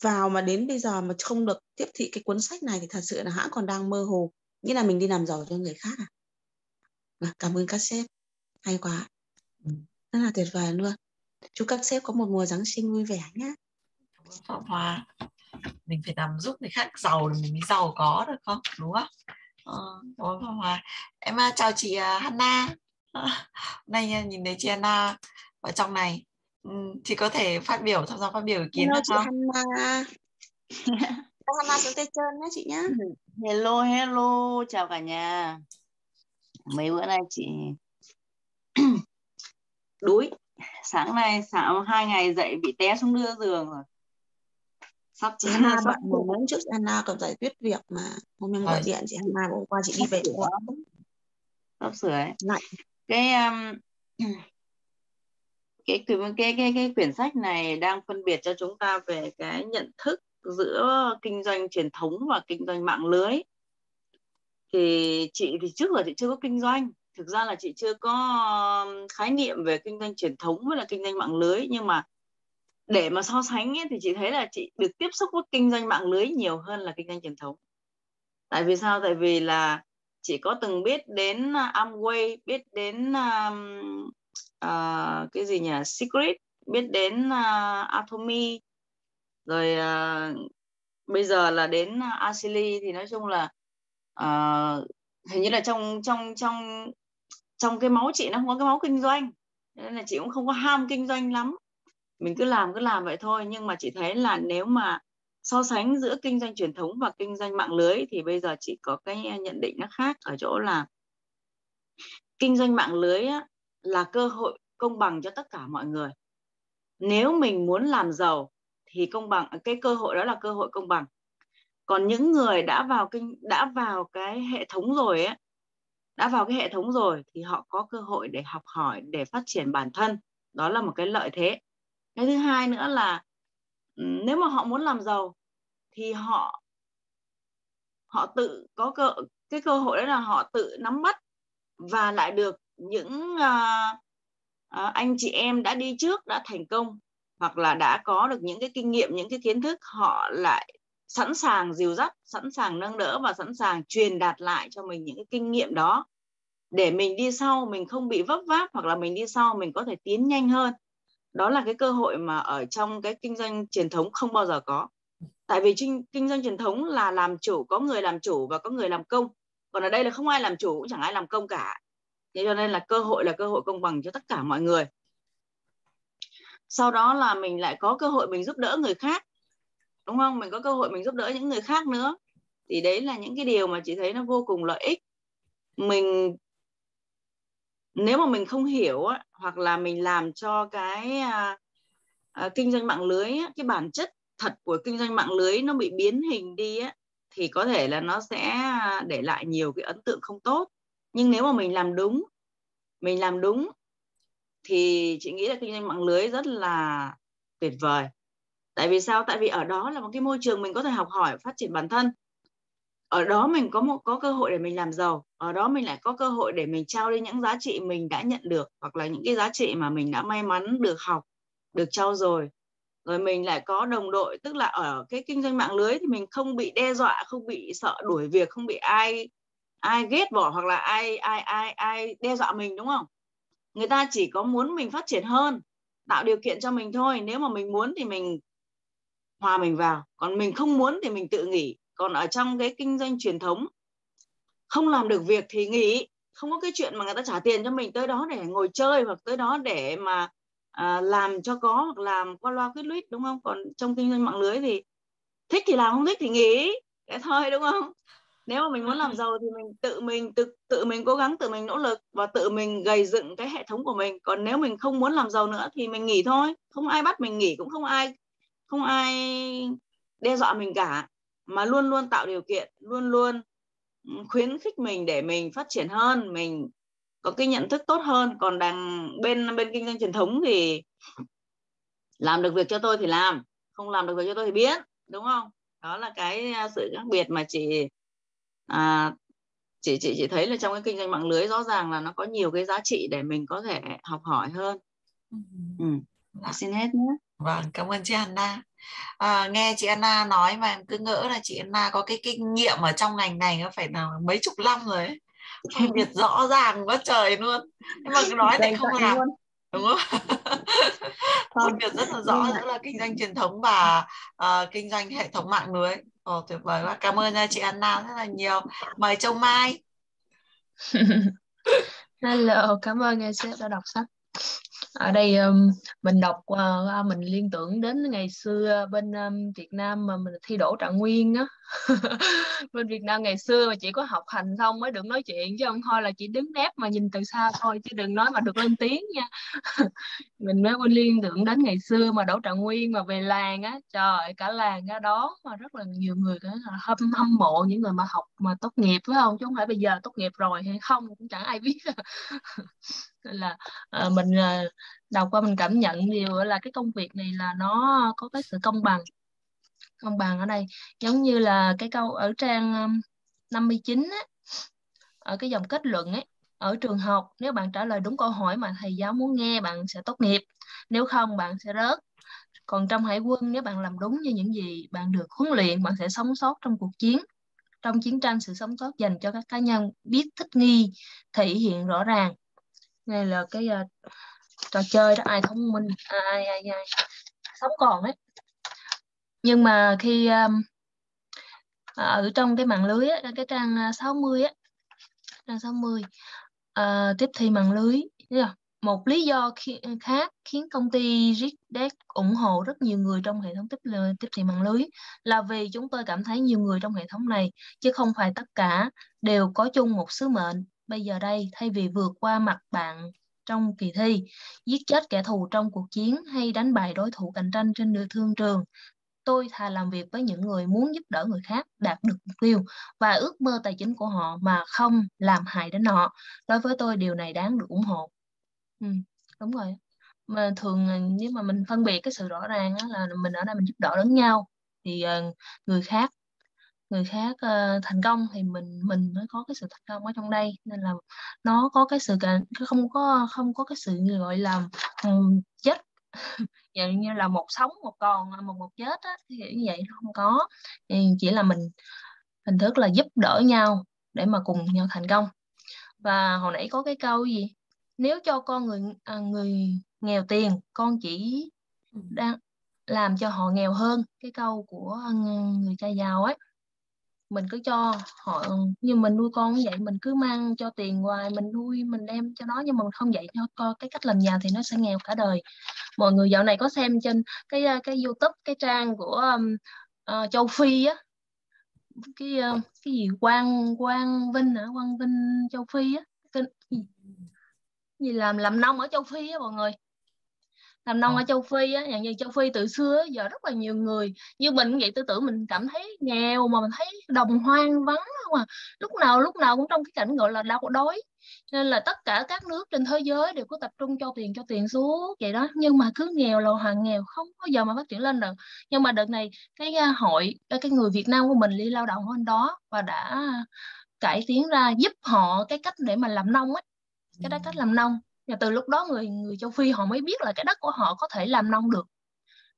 vào mà đến bây giờ mà không được tiếp thị cái cuốn sách này thì thật sự là hãng còn đang mơ hồ. Như là mình đi làm giàu cho người khác à? À cảm ơn các sếp. Hay quá rất là tuyệt vời luôn. Chúc các sếp có một mùa giáng sinh vui vẻ nhé Phạm Hoa mình phải làm giúp người khác giàu thì mình mới giàu có được không? Đúng không? Ờ, cảm ơn Phạm Hoa em à, chào chị uh, Hanna à, nay nhìn thấy chị Hanna ở trong này. Ừ, chị có thể phát biểu tham gia phát biểu ý kiến Hello, được không? Chị Hanna. Hanna xuống tay chân nhé chị nhé. Hello hello. Chào cả nhà. Mấy bữa nay chị đuối. Sáng nay sáng hai ngày dậy bị té xuống đưa giường rồi. Sắp chị Hanna bận một mấy trước Hanna còn giải quyết việc mà hôm em gọi điện chị Hanna hôm qua chị đi về quá. Sắp sửa ấy. Lạnh. Cái um, cái cái cái cái cái quyển sách này đang phân biệt cho chúng ta về cái nhận thức giữa kinh doanh truyền thống và kinh doanh mạng lưới thì chị thì trước giờ chị chưa có kinh doanh thực ra là chị chưa có khái niệm về kinh doanh truyền thống với là kinh doanh mạng lưới nhưng mà để mà so sánh ấy, thì chị thấy là chị được tiếp xúc với kinh doanh mạng lưới nhiều hơn là kinh doanh truyền thống. Tại vì sao? Tại vì là chị có từng biết đến à, Amway biết đến um, uh, cái gì nhỉ? Secret biết đến uh, atomy rồi uh, bây giờ là đến Asili thì nói chung là uh, hình như là trong trong trong trong cái máu chị nó không có cái máu kinh doanh nên là chị cũng không có ham kinh doanh lắm. Mình cứ làm cứ làm vậy thôi nhưng mà chị thấy là nếu mà so sánh giữa kinh doanh truyền thống và kinh doanh mạng lưới thì bây giờ chị có cái nhận định nó khác ở chỗ là kinh doanh mạng lưới á, là cơ hội công bằng cho tất cả mọi người. Nếu mình muốn làm giàu thì công bằng cái cơ hội đó là cơ hội công bằng. Còn những người đã vào kinh đã vào cái hệ thống rồi ấy đã vào cái hệ thống rồi thì họ có cơ hội để học hỏi để phát triển bản thân. Đó là một cái lợi thế. Cái thứ hai nữa là nếu mà họ muốn làm giàu thì họ họ tự có cơ cái cơ hội đó là họ tự nắm bắt và lại được những uh, uh, anh chị em đã đi trước đã thành công hoặc là đã có được những cái kinh nghiệm những cái kiến thức họ lại sẵn sàng dìu dắt sẵn sàng nâng đỡ và sẵn sàng truyền đạt lại cho mình những cái kinh nghiệm đó. Để mình đi sau mình không bị vấp váp hoặc là mình đi sau mình có thể tiến nhanh hơn. Đó là cái cơ hội mà ở trong cái kinh doanh truyền thống không bao giờ có. Tại vì kinh, kinh doanh truyền thống là làm chủ có người làm chủ và có người làm công. Còn ở đây là không ai làm chủ cũng chẳng ai làm công cả. Thế cho nên là cơ hội là cơ hội công bằng cho tất cả mọi người. Sau đó là mình lại có cơ hội mình giúp đỡ người khác đúng không? Mình có cơ hội mình giúp đỡ những người khác nữa. Thì đấy là những cái điều mà chị thấy nó vô cùng lợi ích. Mình nếu mà mình không hiểu hoặc là mình làm cho cái à, à, kinh doanh mạng lưới cái bản chất thật của kinh doanh mạng lưới nó bị biến hình đi á, thì có thể là nó sẽ à, để lại nhiều cái ấn tượng không tốt. Nhưng nếu mà mình làm đúng mình làm đúng thì chị nghĩ là kinh doanh mạng lưới rất là tuyệt vời tại vì sao? Tại vì ở đó là một cái môi trường mình có thể học hỏi, phát triển bản thân. Ở đó mình có một, có cơ hội để mình làm giàu. Ở đó mình lại có cơ hội để mình trao đi những giá trị mình đã nhận được, hoặc là những cái giá trị mà mình đã may mắn được học, được trao rồi. rồi mình lại có đồng đội, tức là ở cái kinh doanh mạng lưới thì mình không bị đe dọa, không bị sợ đuổi việc, không bị ai ai ghét bỏ hoặc là ai ai ai ai đe dọa mình, đúng không? Người ta chỉ có muốn mình phát triển hơn, tạo điều kiện cho mình thôi. Nếu mà mình muốn thì mình hòa mình vào. Còn mình không muốn thì mình tự nghỉ. Còn ở trong cái kinh doanh truyền thống không làm được việc thì nghỉ. Không có cái chuyện mà người ta trả tiền cho mình tới đó để ngồi chơi hoặc tới đó để mà à, làm cho có hoặc làm qua loa quyết luyết đúng không? Còn trong kinh doanh mạng lưới thì thích thì làm không thích thì nghỉ. Thế thôi đúng không? Nếu mà mình muốn làm giàu thì mình tự mình tự tự mình cố gắng tự mình nỗ lực và tự mình gầy dựng cái hệ thống của mình. Còn nếu mình không muốn làm giàu nữa thì mình nghỉ thôi. Không ai bắt mình nghỉ cũng không ai không ai đe dọa mình cả mà luôn luôn tạo điều kiện luôn luôn khuyến khích mình để mình phát triển hơn mình có cái nhận thức tốt hơn còn đằng bên bên kinh doanh truyền thống thì làm được việc cho tôi thì làm không làm được việc cho tôi thì biết đúng không đó là cái à, sự khác biệt mà chị à, chị chị chị thấy là trong cái kinh doanh mạng lưới rõ ràng là nó có nhiều cái giá trị để mình có thể học hỏi hơn ừ. Dạ. xin hết nhé vâng cảm ơn chị Anna. À, nghe chị Anna nói mà em cứ ngỡ là chị Anna có cái kinh nghiệm ở trong ngành này nó phải là mấy chục năm rồi ấy. Phân biệt rõ ràng quá trời luôn. Nhưng mà nói thì không làm luôn. đúng không? Phân biệt rất là rõ giữa là kinh doanh truyền thống và uh, kinh doanh hệ thống mạng lưới. Ồ, tuyệt vời quá. Cảm ơn chị Anna rất là nhiều. Mời Châu Mai. Hello, cảm ơn nghe sếp đã đọc sách ở đây um, mình đọc uh, mình liên tưởng đến ngày xưa bên um, Việt Nam mà mình thi đỗ trạng nguyên á. bên Việt Nam ngày xưa mà chỉ có học hành xong mới được nói chuyện chứ không thôi là chỉ đứng nép mà nhìn từ xa thôi chứ đừng nói mà được lên tiếng nha. Mình mới quên liên tưởng đến ngày xưa mà đỗ trạng nguyên mà về làng á trời cả làng ra đó mà rất là nhiều người cả hâm hâm mộ những người mà học mà tốt nghiệp phải không? Chứ không phải bây giờ tốt nghiệp rồi hay không cũng chẳng ai biết. Là à, mình à, đọc qua mình cảm nhận điều là cái công việc này là nó có cái sự công bằng công bằng ở đây. Giống như là cái câu ở trang um, 59 á, ở cái dòng kết luận ấy ở trường học nếu bạn trả lời đúng câu hỏi mà thầy giáo muốn nghe bạn sẽ tốt nghiệp. Nếu không bạn sẽ rớt. Còn trong hải quân nếu bạn làm đúng như những gì bạn được huấn luyện bạn sẽ sống sót trong cuộc chiến. Trong chiến tranh sự sống sót dành cho các cá nhân biết thích nghi thể hiện rõ ràng. Này là cái uh, trò chơi đó ai thông minh ai ai ai sống còn ấy nhưng mà khi um, à, ở trong cái mạng lưới á, cái trang à, 60 á trang 60 uh, à, tiếp thị mạng lưới một lý do khi, khác khiến công ty Ritdex ủng hộ rất nhiều người trong hệ thống tiếp tiếp thị mạng lưới là vì chúng tôi cảm thấy nhiều người trong hệ thống này chứ không phải tất cả đều có chung một sứ mệnh bây giờ đây thay vì vượt qua mặt bạn trong kỳ thi, giết chết kẻ thù trong cuộc chiến hay đánh bại đối thủ cạnh tranh trên đường thương trường. Tôi thà làm việc với những người muốn giúp đỡ người khác đạt được mục tiêu và ước mơ tài chính của họ mà không làm hại đến họ. Đối với tôi điều này đáng được ủng hộ. Ừ, đúng rồi. mà thường ờ, nếu mà mình phân biệt cái sự rõ ràng đó là mình ở đây mình giúp đỡ lẫn nhau thì ờ, người khác người khác uh, thành công thì mình mình mới có cái sự thành công ở trong đây nên là nó có cái sự không có không có cái sự gọi là um, chết dạng như là một sống một còn một một chết á thì như vậy không có. Thì chỉ là mình hình thức là giúp đỡ nhau để mà cùng nhau thành công. Và hồi nãy có cái câu gì? Nếu cho con người à, người nghèo tiền con chỉ ừ. đang làm cho họ nghèo hơn cái câu của người cha giàu ấy mình cứ cho họ như mình nuôi con như vậy mình cứ mang cho tiền hoài mình nuôi mình đem cho nó nhưng mà mình không dạy cho con cái cách làm giàu thì nó sẽ nghèo cả đời. Mọi người dạo này có xem trên cái cái youtube cái trang của um, uh, châu phi á? Cái uh, cái gì? Quang quang vinh hả? Quang vinh châu phi á? Cái gì làm làm nông ở châu phi á mọi người? làm nông ờ. ở châu Phi á,อย่างnhư châu Phi từ xưa giờ rất là nhiều người như mình vậy tư tưởng mình cảm thấy nghèo mà mình thấy đồng hoang vắng không à lúc nào lúc nào cũng trong cái cảnh gọi là đau đói nên là tất cả các nước trên thế giới đều có tập trung cho tiền cho tiền suốt vậy đó nhưng mà cứ nghèo là hàng nghèo không bao giờ mà phát triển lên được nhưng mà đợt này cái à, hội cái người Việt Nam của mình đi lao động ở đó và đã cải tiến ra giúp họ cái cách để mà làm nông ấy cái đó cách làm nông và từ lúc đó người người châu phi họ mới biết là cái đất của họ có thể làm nông được.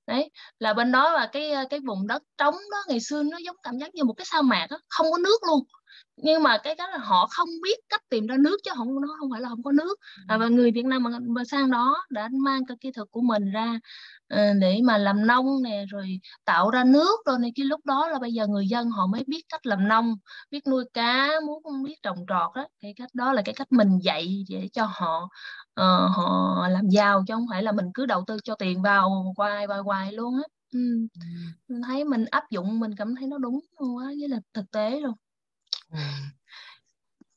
Đấy là bên đó là cái cái vùng đất trống đó ngày xưa nó giống cảm giác như một cái sa mạc đó, không có nước luôn nhưng mà cái cái là họ không biết cách tìm ra nước chứ không nó không phải là không có nước. À, và người Việt Nam mà, mà sang đó đã mang cái kỹ thuật của mình ra uh, để mà làm nông nè rồi tạo ra nước rồi này cái lúc đó là bây giờ người dân họ mới biết cách làm nông biết nuôi cá muốn biết trồng trọt đó cái cách đó là cái cách mình dạy để cho họ uh, họ làm giàu chứ không phải là mình cứ đầu tư cho tiền vào hoài hoài hoài luôn á. Ừ. mình thấy mình áp dụng mình cảm thấy nó đúng quá với là thực tế luôn Ừ.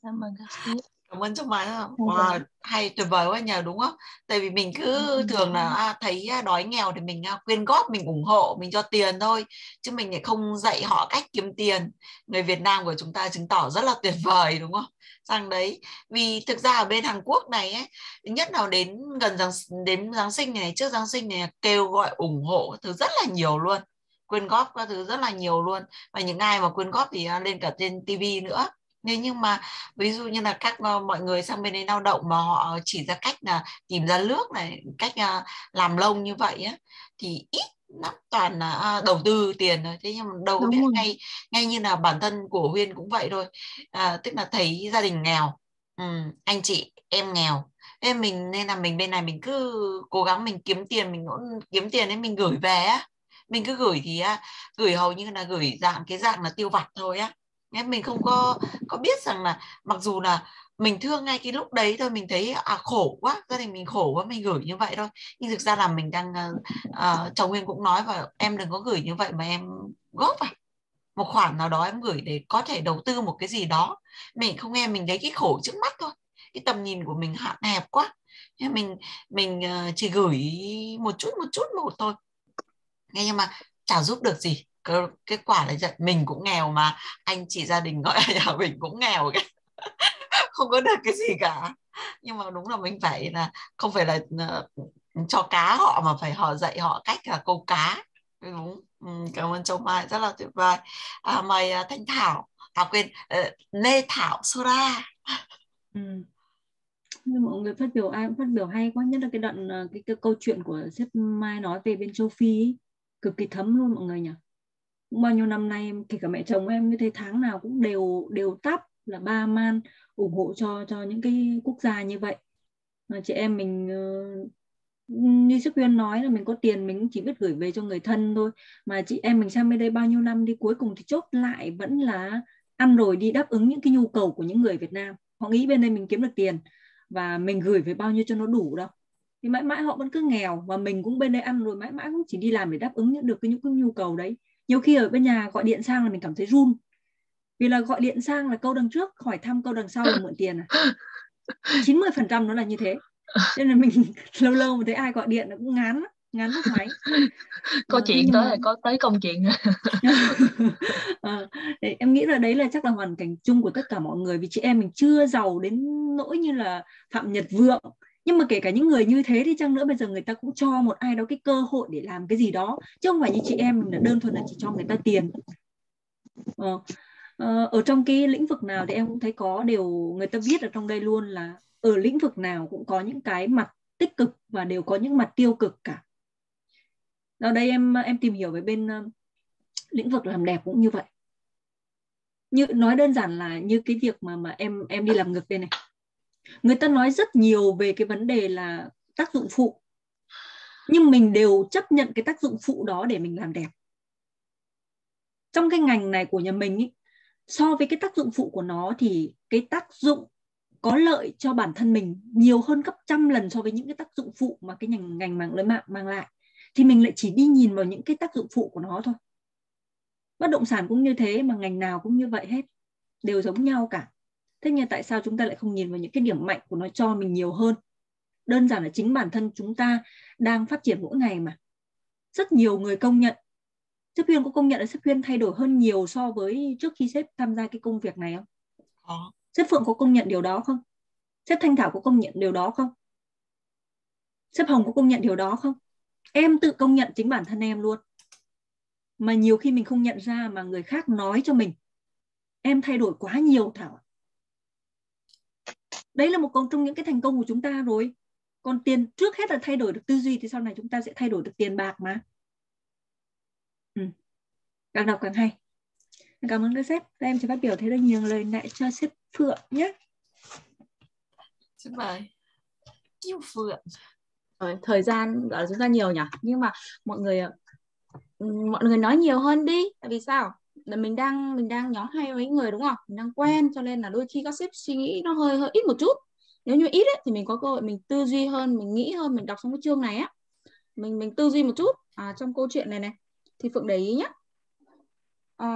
Cảm ơn các sếp. Cảm ơn Trúc Mai. Wow, hay tuyệt vời quá nhờ đúng không? Tại vì mình cứ ừ. thường là à, thấy à, đói nghèo thì mình à, quyên góp, mình ủng hộ, mình cho tiền thôi. Chứ mình lại không dạy họ cách kiếm tiền. Người Việt Nam của chúng ta chứng tỏ rất là tuyệt vời đúng không? Rằng đấy, vì thực ra ở bên Hàn Quốc này ấy, nhất nào đến gần Giáng, đến Giáng sinh này, trước Giáng sinh này kêu gọi ủng hộ thứ rất là nhiều luôn quyên góp các thứ rất là nhiều luôn. Và những ai mà quyên góp thì lên cả trên TV nữa. Nếu như mà ví dụ như là các ờ, mọi người sang bên đấy lao động mà họ chỉ ra cách là tìm ra nước này cách uh, làm lông như vậy á thì ít lắm toàn là uh, đầu tư tiền thôi. Thế nhưng mà đâu biết ngay ngay như là bản thân của huyên cũng vậy thôi. À, tức là thấy gia đình nghèo. Ừ, anh chị em nghèo. Em mình nên là mình bên này mình cứ cố gắng mình kiếm tiền mình cũng kiếm tiền để mình gửi về á mình cứ gửi thì á gửi hầu như là gửi dạng cái dạng là tiêu vặt thôi á. Nên mình không có có biết rằng là mặc dù là mình thương ngay cái lúc đấy thôi mình thấy à khổ quá gia đình mình khổ quá mình gửi như vậy thôi. Nhưng thực ra là mình đang uh, chồng nguyên cũng nói và em đừng có gửi như vậy mà em góp vào. Một khoản nào đó em gửi để có thể đầu tư một cái gì đó. Mình không nghe mình thấy cái khổ trước mắt thôi. Cái tầm nhìn của mình hạn hẹp quá. Nên mình mình ờ, chỉ gửi một chút một chút một thôi nhưng mà chả giúp được gì. Kết quả là mình cũng nghèo mà. Anh chị gia đình gọi là nhà mình cũng nghèo. Cái không có được cái gì cả. Nhưng mà đúng là mình phải là không phải là ờ, cho cá họ mà phải họ dạy họ cách là câu cá. Ừ, đúng. Ừ, cảm ơn châu mai rất là tuyệt vời. À, mời à, thanh thảo. À quên ờ, lê thảo sura ừ. Nhưng mọi người phát biểu ai cũng phát biểu hay quá. Nhất là cái đoạn ờ, cái, cái câu chuyện của sếp Mai nói về bên châu Phi ấy cực kỳ thấm luôn mọi người nhỉ? Cũng bao nhiêu năm nay, kể cả mẹ chồng em như thế tháng nào cũng đều đều tắp là ba man ủng hộ cho cho những cái quốc gia như vậy. Mà chị em mình ờ, như sức khuyên nói là mình có tiền mình chỉ biết gửi về cho người thân thôi. Mà chị em mình sang bên đây bao nhiêu năm đi, cuối cùng thì chốt lại vẫn là ăn rồi đi đáp ứng những cái nhu cầu của những người Việt Nam. Họ nghĩ bên đây mình kiếm được tiền và mình gửi về bao nhiêu cho nó đủ đâu thì mãi mãi họ vẫn cứ nghèo và mình cũng bên đây ăn rồi mãi mãi cũng chỉ đi làm để đáp ứng được cái những cái nhu cầu đấy. Nhiều khi ở bên nhà gọi điện sang là mình cảm thấy run. Vì là gọi điện sang là câu đằng trước hỏi thăm câu đằng sau là mượn tiền à? 90 phần trăm nó là như thế. Nên là mình lâu lâu mà thấy ai gọi điện nó cũng ngán ngán mất máy. Có à, chuyện tới là có tới công chuyện. À, em nghĩ là đấy là chắc là hoàn cảnh chung của tất cả mọi người. Vì chị em mình chưa giàu đến nỗi như là phạm nhật vượng nhưng mà kể cả những người như thế thì chăng nữa bây giờ người ta cũng cho một ai đó cái cơ hội để làm cái gì đó. Chứ không phải như chị em mình là đơn thuần là chỉ cho người ta tiền. Ờ, ờ, ở trong cái lĩnh vực nào thì em cũng thấy có đều người ta viết ở trong đây luôn là ở lĩnh vực nào cũng có những cái mặt tích cực và đều có những mặt tiêu cực cả. Ở đây em em tìm hiểu về bên ờ, lĩnh vực làm đẹp cũng như vậy. Như nói đơn giản là như cái việc mà mà em em đi làm ngực đây này người ta nói rất nhiều về cái vấn đề là tác dụng phụ nhưng mình đều chấp nhận cái tác dụng phụ đó để mình làm đẹp. Trong cái ngành này của nhà mình ý, so với cái tác dụng phụ của nó thì cái tác dụng có lợi cho bản thân mình nhiều hơn gấp trăm lần so với những cái tác dụng phụ mà cái ngành ngành mạng lưới mạng mang lại. Thì mình lại chỉ đi nhìn vào những cái tác dụng phụ của nó thôi. Bất động sản cũng như thế mà ngành nào cũng như vậy hết đều giống nhau cả thế nhưng tại sao chúng ta lại không nhìn vào những cái điểm mạnh của nó cho mình nhiều hơn đơn giản là chính bản thân chúng ta đang phát triển mỗi ngày mà rất nhiều người công nhận sếp Huyên có công nhận là sếp Huyên thay đổi hơn nhiều so với trước khi sếp tham gia cái công việc này không? Có. Sếp Phượng có công nhận điều đó không? Sếp Thanh Thảo có công nhận điều đó không? Sếp Hồng có công nhận điều đó không? Em tự công nhận chính bản thân em luôn. Mà nhiều khi mình không nhận ra mà người khác nói cho mình. Em thay đổi quá nhiều Thảo. Đấy là một trong những cái thành công của chúng ta rồi. Còn tiền trước hết là thay đổi được tư duy thì sau này chúng ta sẽ thay đổi được tiền bạc mà. Ừ. Càng đọc càng hay. Cảm ơn các sếp. Các em sẽ phát biểu thế là nhiều lời lại cho sếp Phượng nhé. Xin mời. Yêu Phượng. Thời gian ở chúng ta nhiều nhỉ nhưng mà mọi người ừ, mọi người nói nhiều hơn đi tại vì sao là mình đang mình đang nhóm hai mấy người đúng không? Mình đang quen cho nên là đôi khi các sếp suy nghĩ nó hơi hơi ít một chút. Nếu như ít ấy, thì mình có cơ hội mình tư duy hơn mình nghĩ hơn mình đọc xong cái chương này á. Mình mình tư duy một chút. À, trong câu chuyện này này thì phượng để ý nhé à,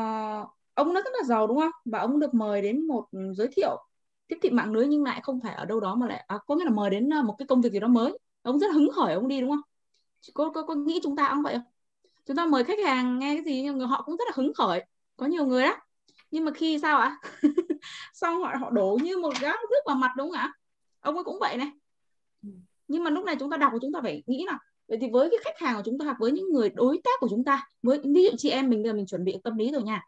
ông nó rất là giàu đúng không? Và ông được mời đến một giới thiệu tiếp thị mạng lưới nhưng lại không phải ở đâu đó mà lại à, có nghĩa là mời đến à, một cái công việc gì đó mới. Ông rất hứng khởi ông đi đúng không? Có có, có nghĩ chúng ta cũng vậy không? Chúng ta mời khách hàng nghe cái gì nhưng họ cũng rất là hứng khởi có nhiều người đó nhưng mà khi sao ạ? Xong họ họ đổ như một gáo nước vào mặt đúng không ạ? Ông ấy cũng vậy này. Nhưng mà lúc này chúng ta đọc của chúng ta phải nghĩ là vậy thì với cái khách hàng của chúng ta với những người đối tác của chúng ta với ví dụ chị em mình bây giờ mình chuẩn bị tâm lý rồi nha.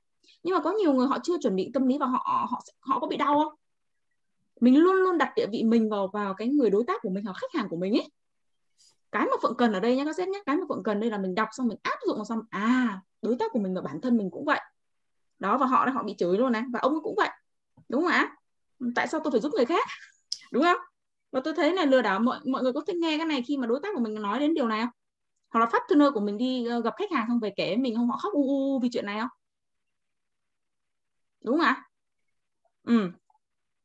Nhưng mà có nhiều người họ chưa chuẩn bị tâm lý và họ họ họ có bị đau không? Mình luôn luôn đặt địa vị mình vào vào cái người đối tác của mình hoặc khách hàng của mình ấy. Cái mà phượng cần ở đây nhé các sếp nhé cái mà phượng cần đây là mình đọc xong mình áp dụng xong à đối tác của mình và bản thân mình cũng vậy đó, và họ họ bị chửi luôn này. Và ông cũng vậy. Đúng không ạ? Tại sao tôi phải giúp người khác? Đúng không? Và tôi thấy là lừa đảo, mọi mọi người có thích nghe cái này khi mà đối tác của mình nói đến điều này không? Hoặc là phát partner của mình đi ờ, gặp khách hàng không về kể mình không, họ khóc u u vì chuyện này không? Đúng không ạ? Ừ.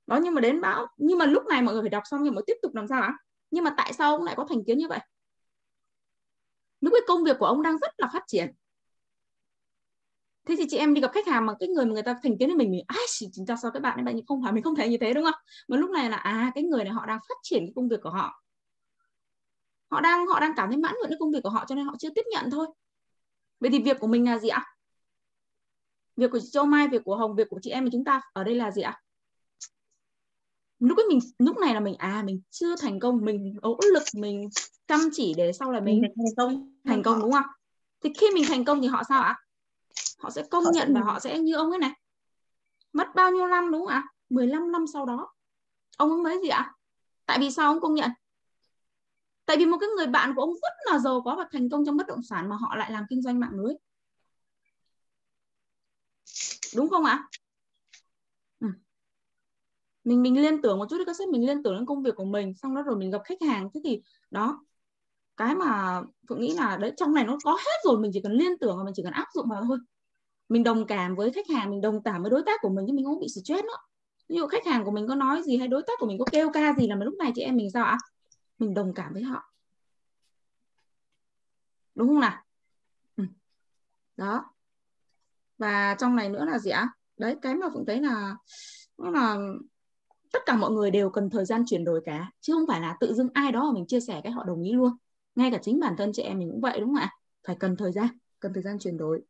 Đó, nhưng mà đến bão nhưng mà lúc này mọi người phải đọc xong nhưng mà tiếp tục làm sao ạ? Nhưng mà tại sao ông lại có thành kiến như vậy? Lúc cái công việc của ông đang rất là phát triển thế thì chị em đi gặp khách hàng mà cái người mà người ta thành kiến với mình mình ai chính ra sao các bạn ấy bạn không phải mình không thể như thế đúng không? Mà lúc này là à cái người này họ đang phát triển cái công việc của họ. Họ đang họ đang cảm thấy mãn nguyện với công việc của họ cho nên họ chưa tiếp nhận thôi. Vậy thì việc của mình là gì ạ? Việc của chị Châu Mai việc của Hồng việc của chị em chúng ta ở đây là gì ạ? Lúc ấy mình lúc này là mình à mình chưa thành công mình nỗ lực mình chăm chỉ để sau là mình, mình thành công. thành công đúng không? Thì khi mình thành công thì họ sao ạ họ sẽ công họ nhận sẽ... và họ sẽ như ông ấy này. Mất bao nhiêu năm đúng không ạ? 15 năm sau đó. Ông ấy mới gì ạ? Tại vì sao ông công nhận? Tại vì một cái người bạn của ông rất là giàu có và thành công trong bất động sản mà họ lại làm kinh doanh mạng lưới. Đúng không ạ? Ừ. mình mình liên tưởng một chút đi các sếp mình liên tưởng đến công việc của mình xong đó rồi mình gặp khách hàng thế thì đó cái mà phượng nghĩ là đấy, trong này nó có hết rồi, mình chỉ cần liên tưởng và mình chỉ cần áp dụng vào thôi. Mình đồng cảm với khách hàng, mình đồng cảm với đối tác của mình chứ mình không bị stress nữa ví dụ khách hàng của mình có nói gì hay đối tác của mình có kêu ca gì là mà lúc này chị em mình sao ạ mình đồng cảm với họ. Đúng không nào? Ừ. đó. Và trong này nữa là gì ạ? Đấy, cái mà phụng thấy là, nó là tất cả mọi người đều cần thời gian chuyển đổi cả, chứ không phải là tự dưng ai đó mà mình chia sẻ cái họ đồng ý luôn ngay cả chính bản thân chị em mình cũng vậy đúng không ạ? Phải cần thời gian cần thời gian chuyển đổi.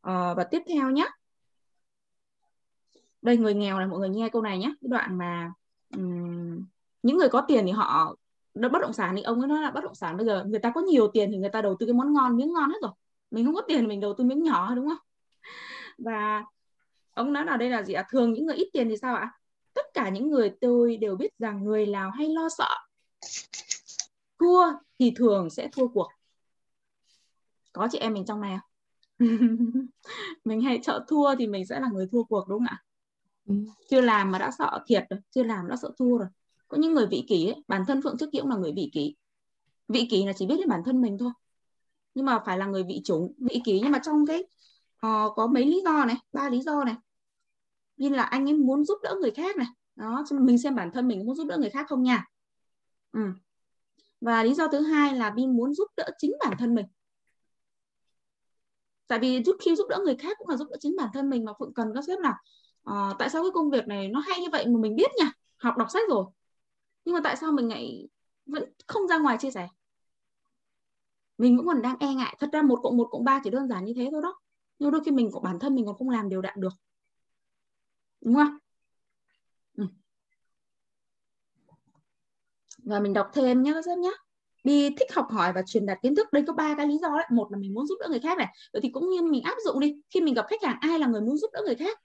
À, và tiếp theo nhé đây người nghèo này mọi người nghe câu này nhé cái đoạn mà um, những người có tiền thì họ bất động sản thì ông ấy nói là bất động sản bây giờ người ta có nhiều tiền thì người ta đầu tư cái món ngon miếng ngon hết rồi. Mình không có tiền thì mình đầu tư miếng nhỏ đúng không? Và ông nói là đây là gì ạ? Thường những người ít tiền thì sao ạ? Tất cả những người tôi đều biết rằng người Lào hay lo sợ thua thì thường sẽ thua cuộc. Có chị em mình trong này không? Mình hay sợ thua thì mình sẽ là người thua cuộc đúng không ạ? Ừ. chưa làm mà đã sợ thiệt rồi chưa làm đã sợ thua rồi. Có những người vị kỷ ấy, bản thân phượng trước kia cũng là người vị kỷ. Vị kỷ là chỉ biết đến bản thân mình thôi. Nhưng mà phải là người vị chủng vị kỷ. Nhưng mà trong cái uh, có mấy lý do này ba lý do này. Như là anh ấy muốn giúp đỡ người khác này. Đó mình xem bản thân mình muốn giúp đỡ người khác không nha. Ừ và lý do thứ hai là Vin muốn giúp đỡ chính bản thân mình. Tại vì giúp khi giúp đỡ người khác cũng là giúp đỡ chính bản thân mình mà phượng cần có xếp là uh, tại sao cái công việc này nó hay như vậy mà mình biết nhỉ học đọc sách rồi. Nhưng mà tại sao mình lại vẫn không ra ngoài chia sẻ? Mình vẫn còn đang e ngại. Thật ra một cộng một cộng ba chỉ đơn giản như thế thôi đó. Nhưng đôi khi mình của bản thân mình còn không làm đều đặn được. Đúng không? Và mình đọc thêm nhé các sếp nhé đi thích học hỏi và truyền đạt kiến thức đây có ba cái lý do đấy. Một là mình muốn giúp đỡ người khác này. Vậy thì cũng như mình áp dụng đi khi mình gặp khách hàng ai là người muốn giúp đỡ người khác?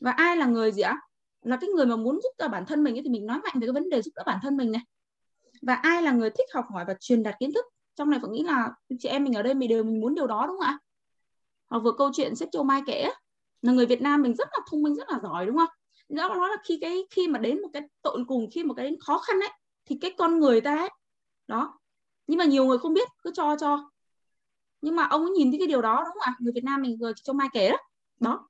Và ai là người gì ạ? Là cái người mà muốn giúp đỡ bản thân mình ấy, thì mình nói mạnh về cái vấn đề giúp đỡ bản thân mình này. Và ai là người thích học hỏi và truyền đạt kiến thức? Trong này phải nghĩ là chị em mình ở đây mình đều mình muốn điều đó đúng không ạ? Hoặc vừa câu chuyện sếp châu mai kể là người Việt Nam mình rất là thông minh rất là giỏi đúng không? Đó nói là khi cái khi mà đến một cái tội cùng khi một cái đến khó khăn ấy thì cái con người ta ấy, đó. Nhưng mà nhiều người không biết, cứ cho cho. Nhưng mà ông ấy nhìn thấy cái điều đó, đúng không ạ? Người Việt Nam mình vừa cho mai kể đó. Đó.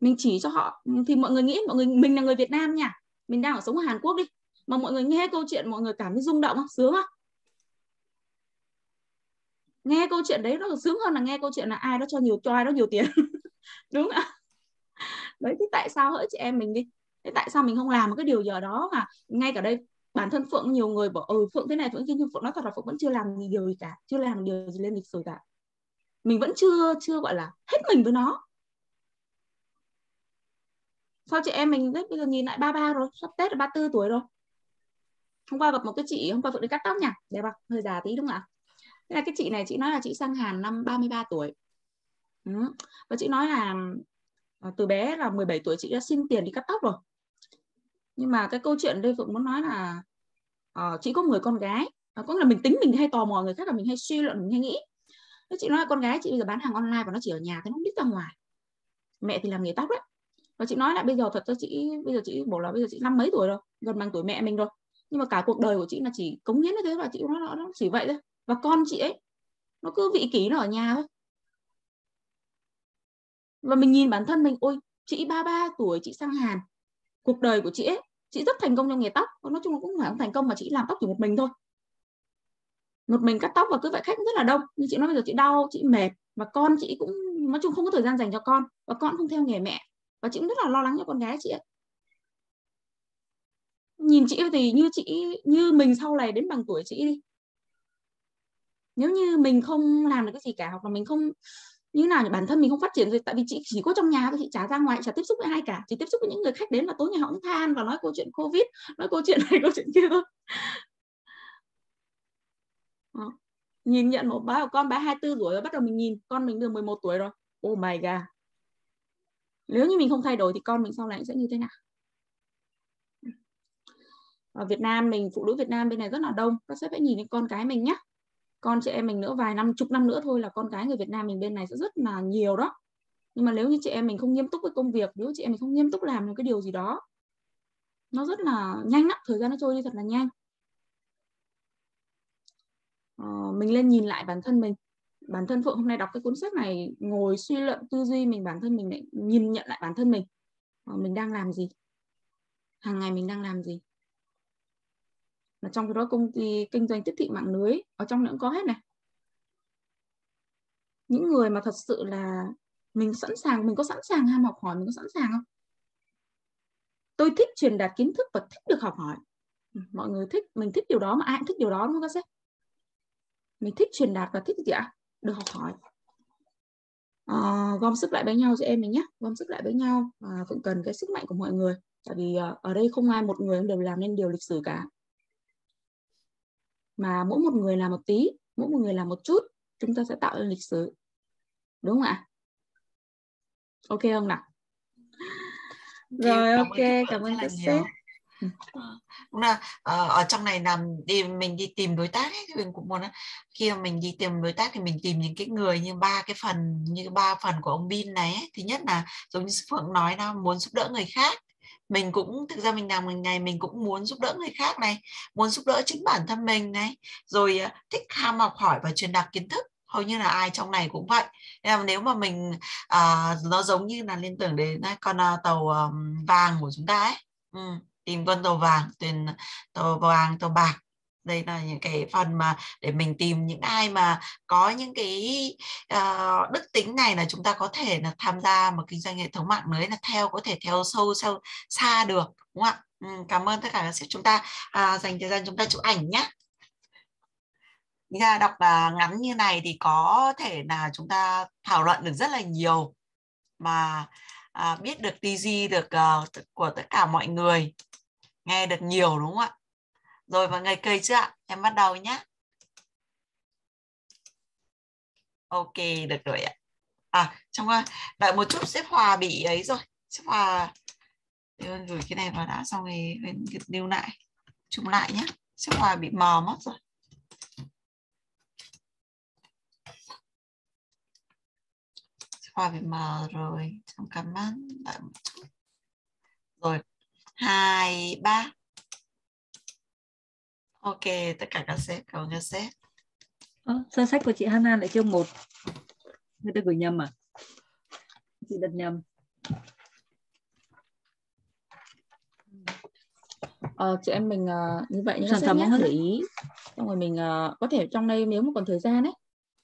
Mình chỉ cho họ, thì mọi người nghĩ, mọi người, mình là người Việt Nam nha. Mình đang ở sống ở Hàn Quốc đi. Mà mọi người nghe câu chuyện, mọi người cảm thấy rung động không? Sướng không? Nghe câu chuyện đấy nó sướng hơn là nghe câu chuyện là ai đó cho nhiều cho ai đó nhiều tiền. Đúng không ạ? Đấy, thì tại sao hỡi chị em mình đi? Thế tại sao mình không làm một cái điều giờ đó mà ngay cả đây, bản thân phượng, nhiều người bảo ừ phượng thế này, phượng kia, nhưng phượng nói thật là phượng vẫn chưa làm gì điều gì cả, chưa làm điều gì lên lịch sử cả. Mình vẫn chưa chưa, gọi là, hết mình với nó. Sao chị em mình đấy bây giờ nhìn lại ba ba rồi, sắp tết là ba tư tuổi rồi. Hôm qua gặp một cái chị, hôm qua phượng đi cắt tóc nha. Đẹp không? Hơi già tí đúng không ạ? Thế là cái chị này, chị nói là chị sang Hàn năm 33 tuổi. Ừ. và chị nói là ờ, từ bé là 17 tuổi chị đã xin tiền đi cắt tóc rồi nhưng mà cái câu chuyện đây phượng muốn nói là ờ, uh, chị có người con gái. Uh, có là mình tính mình hay tò mò người khác là mình hay suy luận mình hay nghĩ. Thế chị nói là con gái chị bây giờ bán hàng online và nó chỉ ở nhà thế nó không biết ra ngoài. Mẹ thì làm nghề tóc đấy. Và chị nói là bây giờ thật ra chị bây giờ chị bảo là bây giờ chị năm mấy tuổi rồi gần bằng tuổi mẹ mình rồi. Nhưng mà cả cuộc đời của chị là chỉ cống hiến như thế và chị nói là nó chỉ vậy thôi. Và con chị ấy nó cứ vị kỷ nó ở nhà thôi. Và mình nhìn bản thân mình ôi chị 33 tuổi chị sang Hàn cuộc đời của chị ấy, chị rất thành công trong nghề tóc. Nói chung là cũng phải không thành công mà chị làm tóc chỉ một mình thôi. Một mình cắt tóc và cứ vậy khách rất là đông. Nhưng chị nói bây giờ chị đau, chị mệt. Và con chị cũng, nói chung không có thời gian dành cho con. Và con không theo nghề mẹ. Và chị cũng rất là lo lắng cho con gái chị ấy. Nhìn chị thì như chị, như mình sau này đến bằng tuổi chị đi. Nếu như mình không làm được cái gì cả hoặc là mình không như nào bản thân mình không phát triển rồi, tại vì chị chỉ có trong nhà thôi, chị chả ra ngoài, chả tiếp xúc với ai cả. Chỉ tiếp xúc với những người khách đến là tối ngày họ cũng than và nói câu chuyện covid, nói câu chuyện này, câu chuyện kia thôi. Đó. nhìn nhận một bé của con bé 24 tuổi rồi, bắt đầu mình nhìn, con mình được 11 tuổi rồi. Oh my god. Nếu như mình không thay đổi thì con mình sau này sẽ như thế nào? Ở Việt Nam mình, phụ nữ Việt Nam bên này rất là đông, các sẽ phải nhìn đến con cái mình nhé con chị em mình nữa vài năm chục năm nữa thôi là con cái người Việt Nam mình bên này sẽ rất là nhiều đó. Nhưng mà nếu như chị em mình không nghiêm túc với công việc nếu chị em mình không nghiêm túc làm những cái điều gì đó nó rất là nhanh lắm thời gian nó trôi đi thật là nhanh. Ờ, mình lên nhìn lại bản thân mình. Bản thân phượng hôm nay đọc cái cuốn sách này ngồi suy luận tư duy mình bản thân mình lại nhìn nhận lại bản thân mình. Ờ, mình đang làm gì? Hàng ngày mình đang làm gì? Và trong cái đó công ty kinh doanh tiếp thị mạng lưới ở trong nữa cũng có hết này. Những người mà thật sự là mình sẵn sàng mình có sẵn sàng ham học hỏi mình có sẵn sàng không? Tôi thích truyền đạt kiến thức và thích được học hỏi. Ừ, mọi người thích mình thích điều đó mà ai cũng thích điều đó đúng không các sếp? Mình thích truyền đạt và thích gì ạ? Được học hỏi. À, gom sức lại với nhau cho em mình nhé. Gom sức lại với nhau và phượng cần cái sức mạnh của mọi người. Tại vì ờ, ở đây không ai một người đều làm nên điều lịch sử cả mà mỗi một người làm một tí mỗi một người làm một chút chúng ta sẽ tạo ra lịch sử. Đúng không ạ? Ok không nào? Rồi cảm ok cảm ơn các sếp. Ờ, cũng là ờ, ở trong này làm đi mình đi tìm đối tác ấy, mình cũng muốn khi mà mình đi tìm đối tác thì mình tìm những cái người như ba cái phần như ba phần của ông Bin này ấy. thứ nhất là giống như Phượng nói là muốn giúp đỡ người khác mình cũng thực ra mình làm mình này mình cũng muốn giúp đỡ người khác này muốn giúp đỡ chính bản thân mình này rồi ờ, thích ham học hỏi và truyền đạt kiến thức. Hầu như là ai trong này cũng vậy. Nên là nếu mà mình à, nó giống như là liên tưởng đến con à, tàu à, vàng của chúng ta ấy. Ừ, tìm con tàu vàng tìm tàu vàng tàu bạc đây là những cái phần mà để mình tìm những ai mà có những cái uh, đức tính này là chúng ta có thể là tham gia một kinh doanh hệ thống mạng lưới là theo có thể theo sâu sâu xa được đúng không ạ? Ừ, cảm ơn tất cả các sếp chúng ta. Uh, dành thời gian chúng ta chụp ảnh nhé ra đọc là ngắn như này thì có thể là chúng ta thảo luận được rất là nhiều mà à, biết được tư duy được uh, của tất cả mọi người nghe được nhiều đúng không ạ? Rồi mọi người cười chưa ạ em bắt đầu nhé ok, được rồi ạ à trong à, đợi một chút xếp hòa bị ấy rồi xếp hòa ừ, gửi cái này vào đã, xong rồi lưu lại chung lại nhé xếp hòa bị mờ mất rồi Hòa bị mờ rồi. Trong cảm ơn. Đợi một chút. Rồi. hai, ba Ok, tất cả các sếp. Cảm ơn các sếp. Ờ, danh sách của chị Hana lại chưa một. Người ta gửi nhầm à? Chị đặt nhầm. Ờ, chị em mình uh, như vậy như Sản phẩm hết để đấy. ý xong rồi mình uh, có thể trong đây nếu mà còn thời gian ấy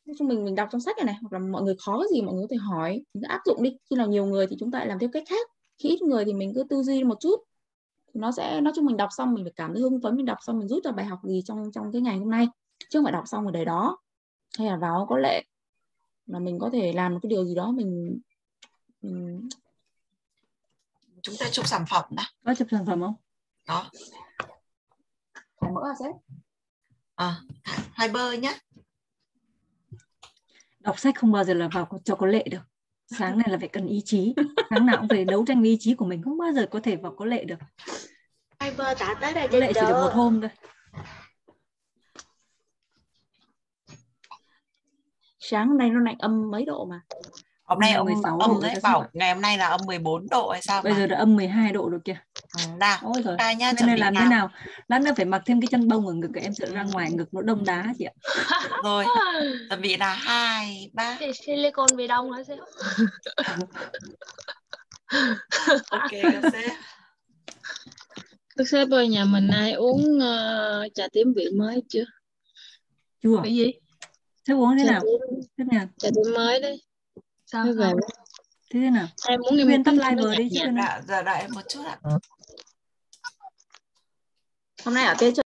nói chung mình mình đọc trong sách này này hoặc là mọi người khó gì mọi người có thể hỏi mình cứ áp dụng đi khi nào nhiều người thì chúng ta lại làm theo cách khác khi ít người thì mình cứ tư duy một chút nó sẽ nói chung mình đọc xong mình phải cảm thấy hưng phấn mình đọc xong mình rút ra bài học gì trong trong cái ngày hôm nay chứ không phải đọc xong rồi để đó. Hay là vào có lệ là mình có thể làm một cái điều gì đó mình, mình... chúng ta chụp sản phẩm đã. Có chụp sản phẩm không? Đó thải mỡ à sếp à, fiber nhé đọc sách không bao giờ là vào cho có lệ được sáng này là phải cần ý chí. Sáng nào cũng phải đấu tranh với ý chí của mình không bao giờ có thể vào có lệ được. Fiber đã tới đây có lệ chỉ được một hôm thôi. Sáng nay nó lạnh âm mấy độ mà? Hôm nay âm 16 âm độ đấy bảo ngày hôm nay là âm 14 độ hay sao bây mà. giờ đã âm 12 độ rồi kìa nào ôi rồi nhá nên là làm thế nào. lát nữa phải mặc thêm cái chân bông ở ngực em sợ ra ngoài ngực nó đông đá chị ạ. Rồi chuẩn bị là hai ba. Thì silicon bị đông hả sếp ok các sếp. Các sếp ơi, nhà mình ai uống uh, trà tím vị mới chưa? chưa. Bị gì? Thế uống thế Trà nào? thế nào? Trà tím mới đấy. sao thế thế nào? Em muốn em tắt live vừa đi chứ dạ giờ đợi một chút ạ hôm nay ở tê